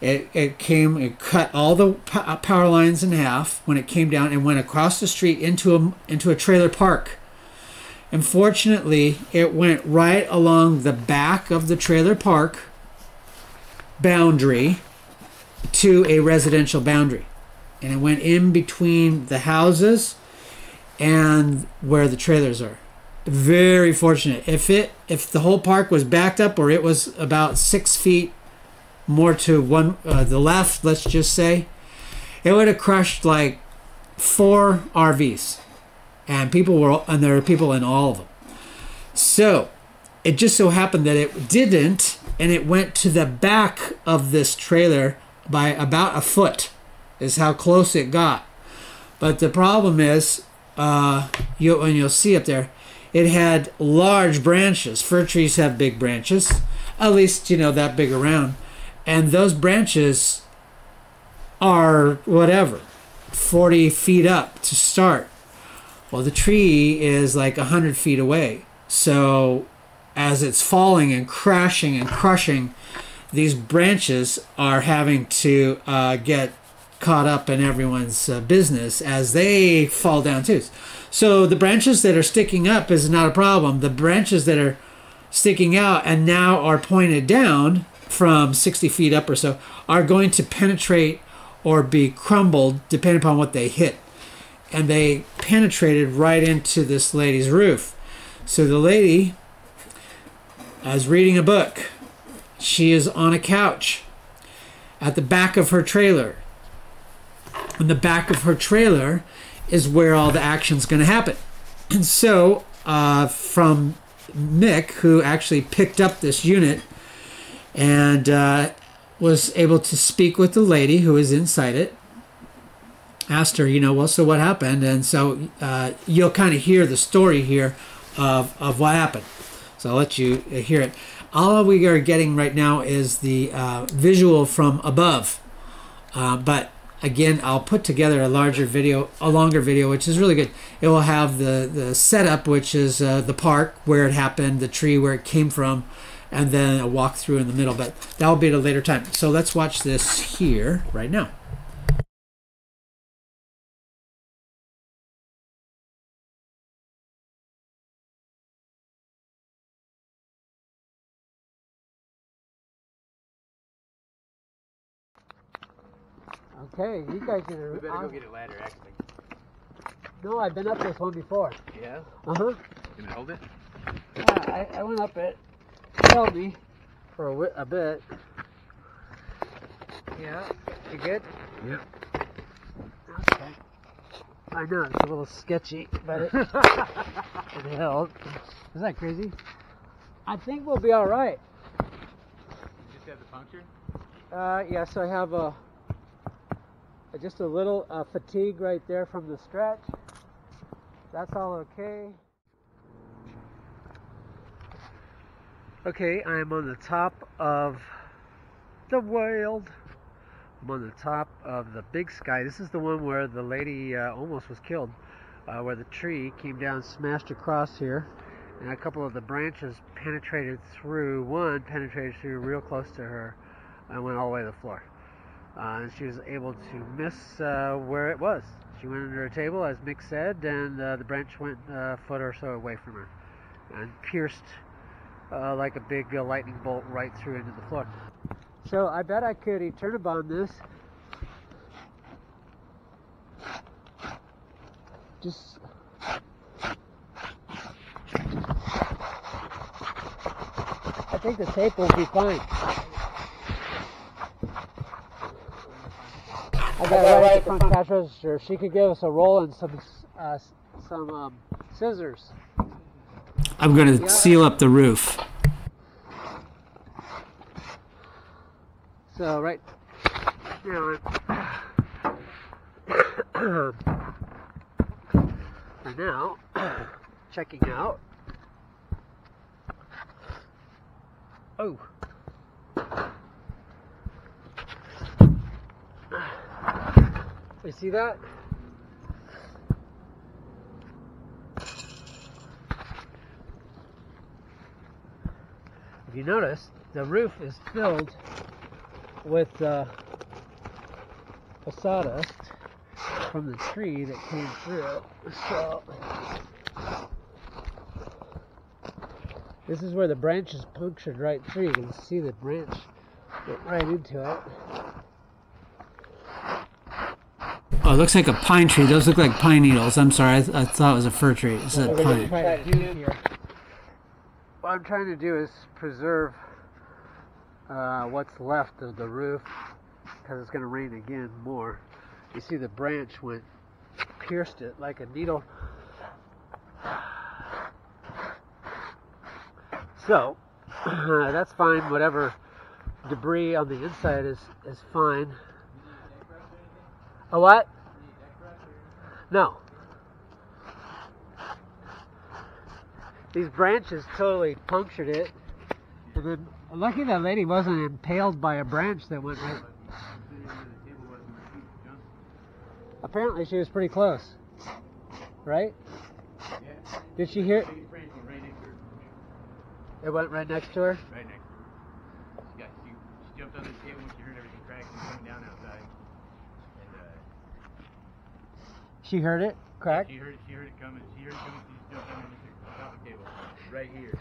It, it came, it cut all the power lines in half when it came down and went across the street into a, into a trailer park. Unfortunately, it went right along the back of the trailer park boundary to a residential boundary. And it went in between the houses and where the trailers are very fortunate. If it if the whole park was backed up or it was about six feet more to one uh, the left, let's just say, it would have crushed like four RVs, and people were and there were people in all of them. So it just so happened that it didn't, and it went to the back of this trailer by about a foot, is how close it got. But the problem is, uh, you and you'll see up there it had large branches. Fir trees have big branches, at least, you know, that big around. And those branches are whatever, 40 feet up to start. Well, the tree is like 100 feet away. So as it's falling and crashing and crushing, these branches are having to uh, get caught up in everyone's uh, business as they fall down too. So the branches that are sticking up is not a problem. The branches that are sticking out and now are pointed down from 60 feet up or so are going to penetrate or be crumbled depending upon what they hit. And they penetrated right into this lady's roof. So the lady is reading a book. She is on a couch at the back of her trailer. In the back of her trailer is where all the action's going to happen. And so, uh, from Mick, who actually picked up this unit and uh, was able to speak with the lady who is inside it, asked her, you know, well, so what happened? And so uh, you'll kind of hear the story here of, of what happened. So I'll let you uh, hear it. All we are getting right now is the uh, visual from above. Uh, but again, I'll put together a larger video, a longer video, which is really good. It will have the, the setup, which is uh, the park where it happened, the tree where it came from, and then a walkthrough in the middle. But that will be at a later time. So let's watch this here right now. Okay, you guys We are. better go get a ladder, actually. No, I've been up this one before. Yeah? Uh huh. Can I hold it? Yeah, I, I went up it. Held me for a, a bit. Yeah, you good? Yep. Okay. I know it's a little sketchy, but it, it held. Is that crazy? I think we'll be all right. You just have the puncture? Uh, yes, I have a just a little uh, fatigue right there from the stretch. That's all okay. Okay, I'm on the top of the world. I'm on the top of the big sky. This is the one where the lady uh, almost was killed, uh, where the tree came down, smashed across here, and a couple of the branches penetrated through. One penetrated through real close to her and went all the way to the floor. Uh, and she was able to miss uh, where it was. She went under a table, as Mick said, and uh, the branch went a foot or so away from her and pierced uh, like a big uh, lightning bolt right through into the floor. So I bet I could EternaBond this. Just. I think the tape will be fine. I got right at the front cash register. She could give us a roll and some uh, some um, scissors. I'm going to seal up the roof. So right now, I'm and now checking out. Oh. You see that? If you notice, the roof is filled with uh, a sawdust from the tree that came through. So this is where the branch is punctured right through. You can see the branch get right into it. Oh, it looks like a pine tree. Those look like pine needles. I'm sorry. I, th- I thought it was a fir tree. It's a What pine. try to do here. What I'm trying to do is preserve uh, what's left of the roof because it's going to rain again more. You see the branch went pierced it like a needle. So that's fine. Whatever debris on the inside is is fine. A what? No. These branches totally punctured it. And then, lucky that lady wasn't impaled by a branch that went right. Apparently, she was pretty close. Right? Did she hear? Biggest branch went right next to her. It went right next to her. Right next to her. She, got, she, she jumped on the table when she heard everything crack and coming down outside. And uh, She heard it crack. she heard she heard it coming. She heard it coming. She just jumped underneath her on top of the table. Right here.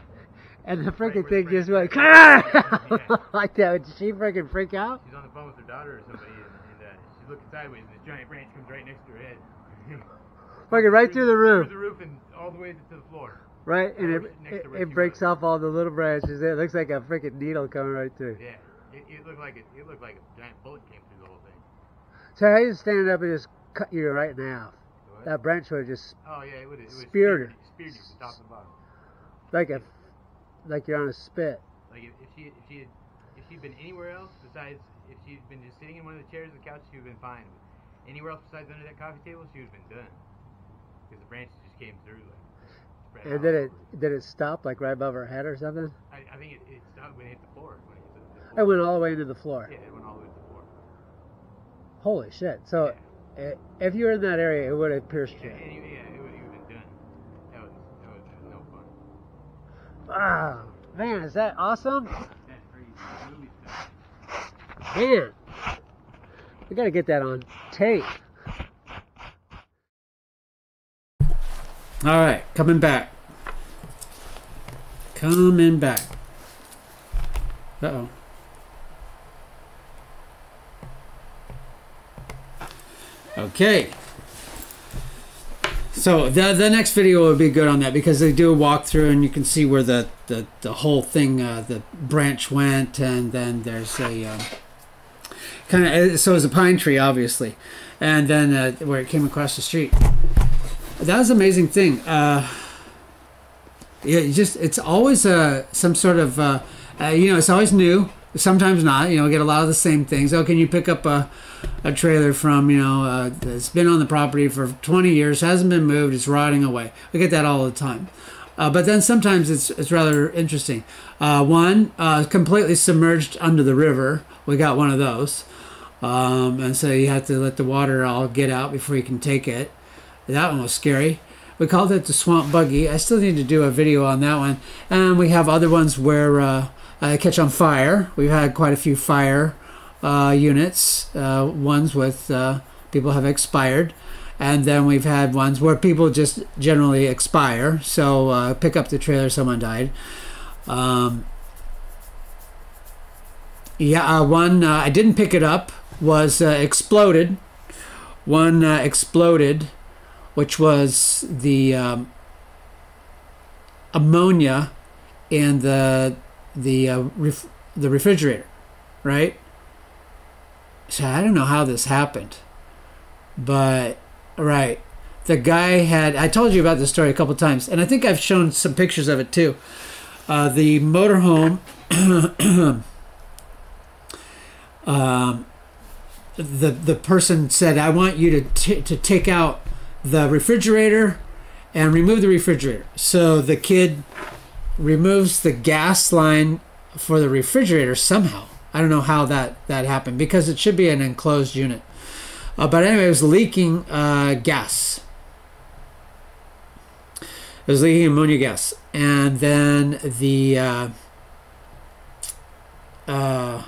And the freaking the thing just branch went like that. Did she freaking freak out? She's on the phone with her daughter or somebody, and, and uh, she's looking sideways, and this giant branch comes right next to her head. Fucking right through the roof. Through the roof and all the way to the floor. Right, and it, it, it breaks off all the little branches. It looks like a freaking needle coming right through. Yeah. It, it looked like it. It looked like a giant bullet came through the whole thing. So I just stand up and just cut you right in half. What? That branch would have just oh yeah, it would. Would speared her. Speared you from top to bottom. like a like you're on a spit. Like if, if she if she had if she'd been anywhere else besides if she'd been just sitting in one of the chairs or the couch, she would have been fine. Anywhere else besides under that coffee table, she would have been done. Because the branches just came through like And did it did it stop like right above her head or something? I, I think it, it stopped when it hit the floor. When it hit the, the It went all the way into the floor. Yeah, it went all the way to the floor. Holy shit! So, i if you were in that area, it would have pierced Yeah, you. and you- yeah, it would have been done. That was, that was, no fun. Wow. man, is that awesome? That's crazy. Movie stuff. Man, we gotta get that on tape. All right, coming back. Coming back. Uh oh. Okay. So the the next video will be good on that because they do a walkthrough and you can see where the the, the whole thing uh, the branch went and then there's a um, kind of so it's a pine tree obviously and then uh, where it came across the street. That was an amazing thing. Uh, yeah, just it's always uh, some sort of uh, uh, you know it's always new. Sometimes not. You know, get a lot of the same things. Oh, can you pick up a a trailer from you know uh, that's been on the property for 20 years, hasn't been moved, it's rotting away. We get that all the time. Uh, but then sometimes it's it's rather interesting. Uh, one uh, completely submerged under the river. We got one of those, um, and so you have to let the water all get out before you can take it. That one was scary. We called it the swamp buggy. I still need to do a video on that one. And we have other ones where uh, catch on fire. We've had quite a few fire uh, units. Uh, ones with uh, people have expired, and then we've had ones where people just generally expire. So uh, pick up the trailer, someone died. Um, yeah, uh, one uh, I didn't pick it up was exploded. One exploded, which was the um, ammonia in the the ref- the refrigerator, right? So I don't know how this happened, but right, the guy had. I told you about this story a couple times, and I think I've shown some pictures of it too. Uh, the motorhome. um, the the person said, "I want you to t- to take out the refrigerator and remove the refrigerator." So the kid removes the gas line for the refrigerator somehow. I don't know how that that happened because it should be an enclosed unit. Uh, but anyway, it was leaking uh, gas. It was leaking ammonia gas, and then the uh, uh,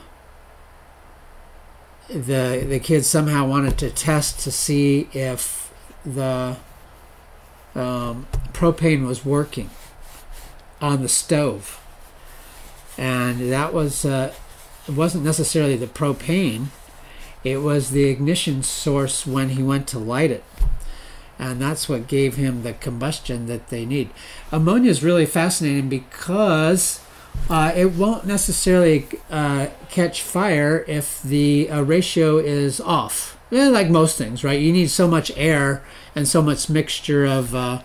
the the kids somehow wanted to test to see if the um, propane was working on the stove, and that was uh, wasn't necessarily the propane; it was the ignition source when he went to light it, and that's what gave him the combustion that they need. Ammonia is really fascinating because uh, it won't necessarily uh, catch fire if the uh, ratio is off. Yeah, like most things, right? You need so much air and so much mixture of uh,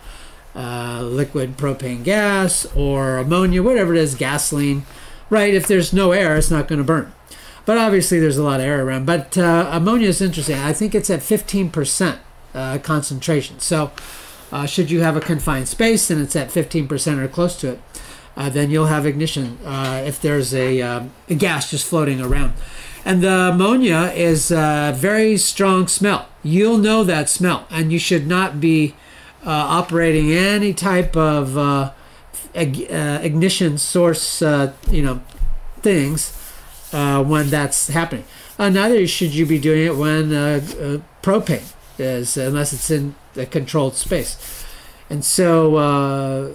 uh, liquid propane gas or ammonia, whatever it is, gasoline, right? If there's no air, it's not going to burn. But obviously, there's a lot of air around. But uh, ammonia is interesting. I think it's at 15% uh, concentration. So, uh, should you have a confined space and it's at 15% or close to it, uh, then you'll have ignition uh, if there's a, um, a gas just floating around. And the ammonia is a very strong smell. You'll know that smell, and you should not be uh, operating any type of uh, uh, ignition source, uh, you know, things uh, when that's happening. Uh, neither should you be doing it when uh, uh, propane is, unless it's in a controlled space. And so uh,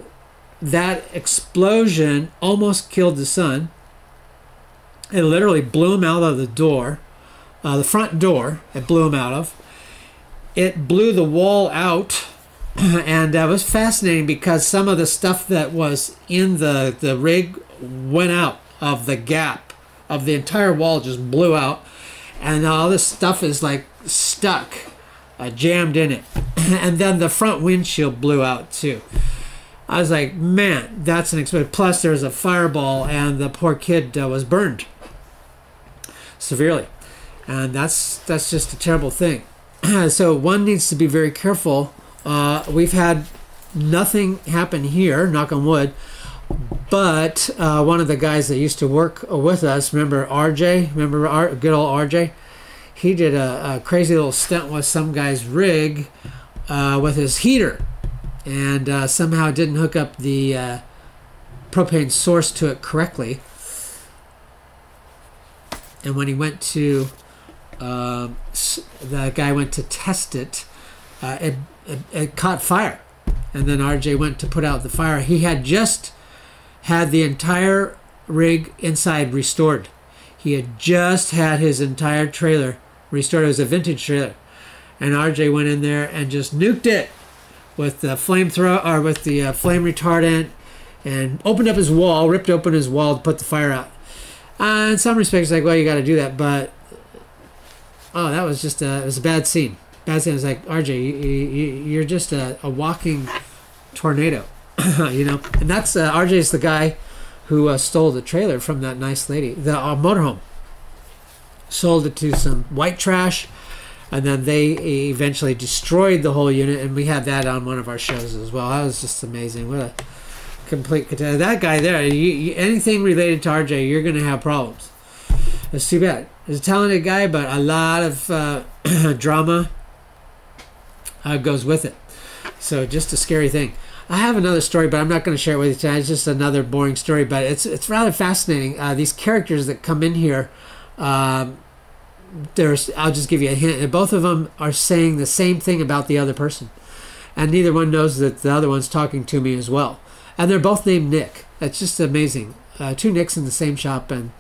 that explosion almost killed the son. It literally blew him out of the door, uh, the front door. It blew him out of. It blew the wall out, and that was fascinating because some of the stuff that was in the the rig went out of the gap of the entire wall, just blew out, and all this stuff is like stuck, uh, jammed in it, and then the front windshield blew out too. I was like, man, that's an experience. Plus, there was a fireball, and the poor kid uh, was burned severely, and that's that's just a terrible thing. so one needs to be very careful. Uh, we've had nothing happen here, knock on wood. But uh, one of the guys that used to work with us, remember RJ? Remember R- good old RJ? He did a, a crazy little stunt with some guy's rig uh, with his heater, and uh, somehow didn't hook up the uh, propane source to it correctly. And when he went to, um, the guy went to test it, uh, it, it, it caught fire. And then RJ went to put out the fire. He had just had the entire rig inside restored. He had just had his entire trailer restored. It was a vintage trailer. And RJ went in there and just nuked it with the flamethrower or with the uh, flame retardant and opened up his wall, ripped open his wall to put the fire out. Uh, in some respects, like, well, you got to do that, but oh, that was just a, it was a bad scene. Bad. It was like, RJ, you, you're just a, a walking tornado, you know. And that's uh, RJ's the guy who uh, stole the trailer from that nice lady, the uh, motorhome. Sold it to some white trash, and then they eventually destroyed the whole unit. And we had that on one of our shows as well. That was just amazing. What a complete that guy there. You, you, anything related to RJ, you're going to have problems. It's too bad. He's a talented guy, but a lot of uh, drama uh, goes with it. So just a scary thing. I have another story, but I'm not going to share it with you tonight. It's just another boring story, but it's it's rather fascinating. Uh, these characters that come in here, um, there's I'll just give you a hint. Both of them are saying the same thing about the other person, and neither one knows that the other one's talking to me as well. And they're both named Nick. That's just amazing. Uh, two Nicks in the same shop, and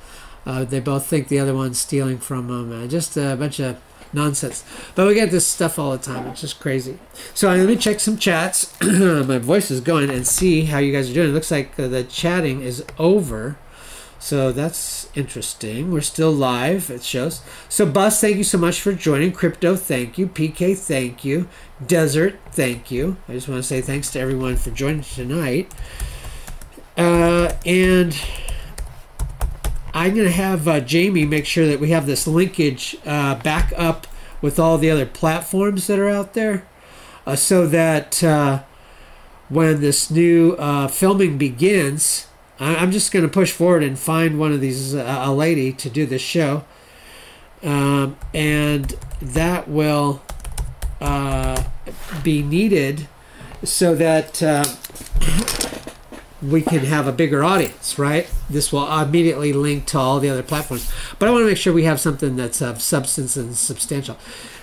uh, they both think the other one's stealing from them. Just a bunch of nonsense. But we get this stuff all the time. It's just crazy. So let me check some chats. My voice is going and see how you guys are doing. It looks like uh, the chatting is over. So that's interesting. We're still live. It shows. So Bus, thank you so much for joining. Crypto, thank you. PK, thank you. Desert, thank you. I just want to say thanks to everyone for joining tonight. Uh, and I'm going to have uh, Jamie make sure that we have this linkage uh, back up with all the other platforms that are out there uh, so that uh, when this new uh, filming begins, I- I'm just going to push forward and find one of these, uh, a lady to do this show. Um, and that will be needed so that we can have a bigger audience, right? This will immediately link to all the other platforms. But I want to make sure we have something that's of substance and substantial.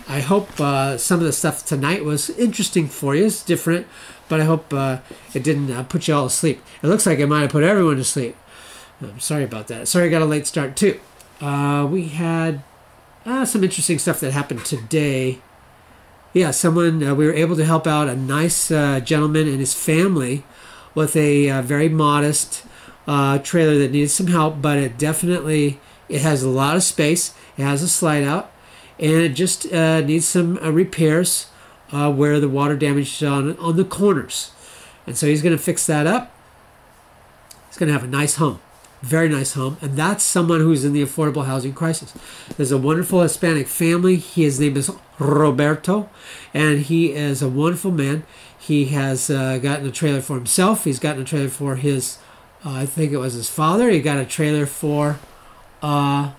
I hope uh, some of the stuff tonight was interesting for you. It's different, but I hope uh, it didn't uh, put you all asleep. It looks like it might have put everyone to sleep. I'm sorry about that. Sorry I got a late start, too. Uh, we had uh, some interesting stuff that happened today. Yeah, someone, uh, we were able to help out a nice gentleman and his family with a uh, very modest uh, trailer that needed some help, but it definitely it has a lot of space. It has a slide out, and it just uh, needs some uh, repairs uh, where the water damage on on the corners. And so he's going to fix that up. He's going to have a nice home, very nice home, and that's someone who's in the affordable housing crisis. There's a wonderful Hispanic family. His name is Roberto, and he is a wonderful man. He has uh, gotten a trailer for himself. He's gotten a trailer for his, uh, I think it was his father. He got a trailer for, uh,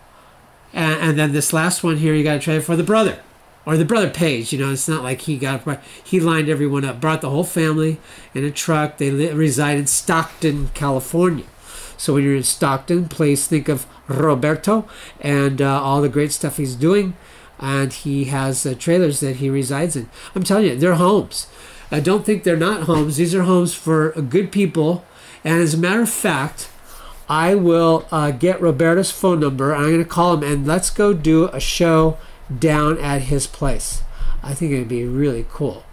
and, and then this last one here, he got a trailer for the brother, or the brother Page. You know, it's not like he got he lined everyone up, brought the whole family in a truck. They li- reside in Stockton, California. So when you're in Stockton, please think of Roberto and uh, all the great stuff he's doing. And he has uh, trailers that he resides in. I'm telling you, they're homes. I don't think they're not homes. These are homes for good people. And as a matter of fact, I will uh, get Roberto's phone number. I'm going to call him and let's go do a show down at his place. I think it'd be really cool.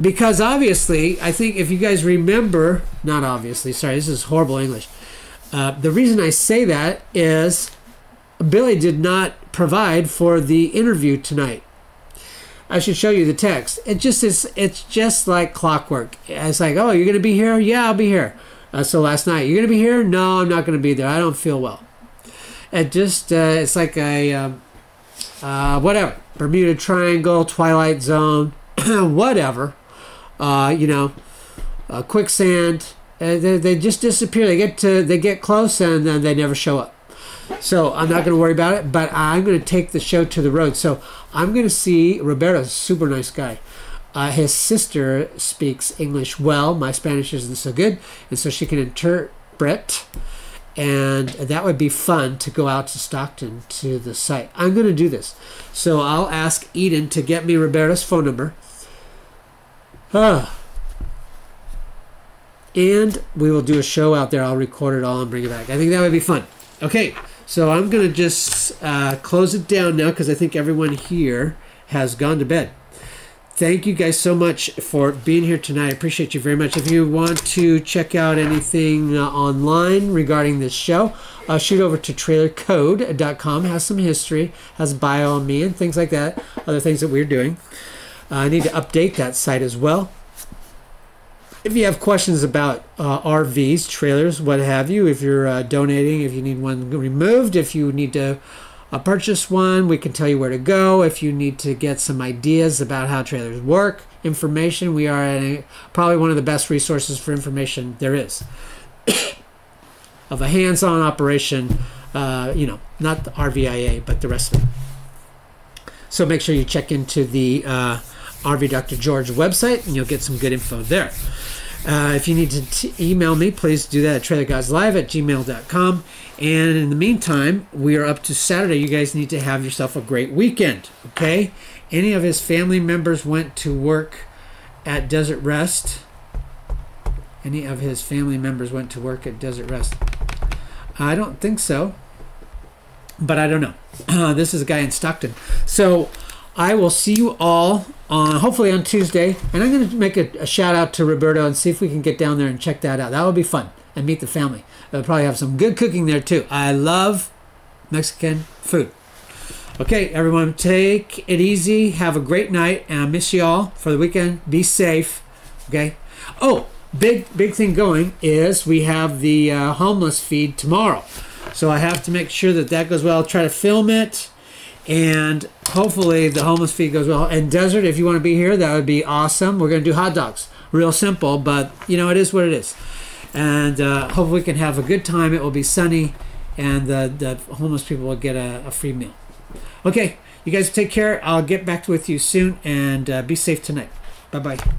Because obviously, I think if you guys remember, not obviously, sorry, this is horrible English. Uh, the reason I say that is Billy did not provide for the interview tonight. I should show you the text. It just is. It's just like clockwork. It's like, oh, you're gonna be here? Yeah, I'll be here. Uh, so last night, you're gonna be here? No, I'm not gonna be there. I don't feel well. It just, uh, it's like a, um, uh, whatever, Bermuda Triangle, Twilight Zone, whatever. Uh, you know, uh, quicksand. Uh, they, they just disappear. They get to they get close and then they never show up. So I'm not going to worry about it. But I'm going to take the show to the road. So I'm going to see Roberto's super nice guy. Uh, his sister speaks English well. My Spanish isn't so good, and so she can interpret. And that would be fun to go out to Stockton to the site. I'm going to do this. So I'll ask Eden to get me Roberto's phone number. Ah. And we will do a show out there. I'll record it all and bring it back. I think that would be fun. Okay, so I'm going to just uh, close it down now because I think everyone here has gone to bed. Thank you guys so much for being here tonight. I appreciate you very much. If you want to check out anything uh, online regarding this show, uh, shoot over to trailercode.com. Has some history, has bio on me and things like that. Other things that we're doing. Uh, I need to update that site as well. If you have questions about uh, RVs, trailers, what have you, if you're uh, donating, if you need one removed, if you need to uh, purchase one, we can tell you where to go. If you need to get some ideas about how trailers work, information, we are a, probably one of the best resources for information there is. of a hands on operation, uh, you know, not the RVIA, but the rest of it. So make sure you check into the uh, RV Dr. George website and you'll get some good info there. Uh, if you need to email me, please do that at trailerguyslive at gmail.com. And in the meantime, we are up to Saturday. You guys need to have yourself a great weekend, okay? Any of his family members went to work at Desert Rest? Any of his family members went to work at Desert Rest? I don't think so, but I don't know. This is a guy in Stockton. So I will see you all on hopefully on Tuesday, and I'm going to make a, a, shout out to Roberto and see if we can get down there and check that out. That would be fun and meet the family. They'll probably have some good cooking there too. I love Mexican food. Okay, everyone, take it easy. Have a great night, and I miss you all for the weekend. Be safe. Okay. Oh, big big thing going is we have the uh, homeless feed tomorrow, so I have to make sure that that goes well. I'll try to film it and hopefully the homeless feed goes well. And Desert, if you want to be here, that would be awesome. We're going to do hot dogs. Real simple, but you know, it is what it is. And uh, hopefully we can have a good time. It will be sunny, and the, the homeless people will get a, a free meal. Okay, you guys take care. I'll get back with you soon, and uh, be safe tonight. Bye bye.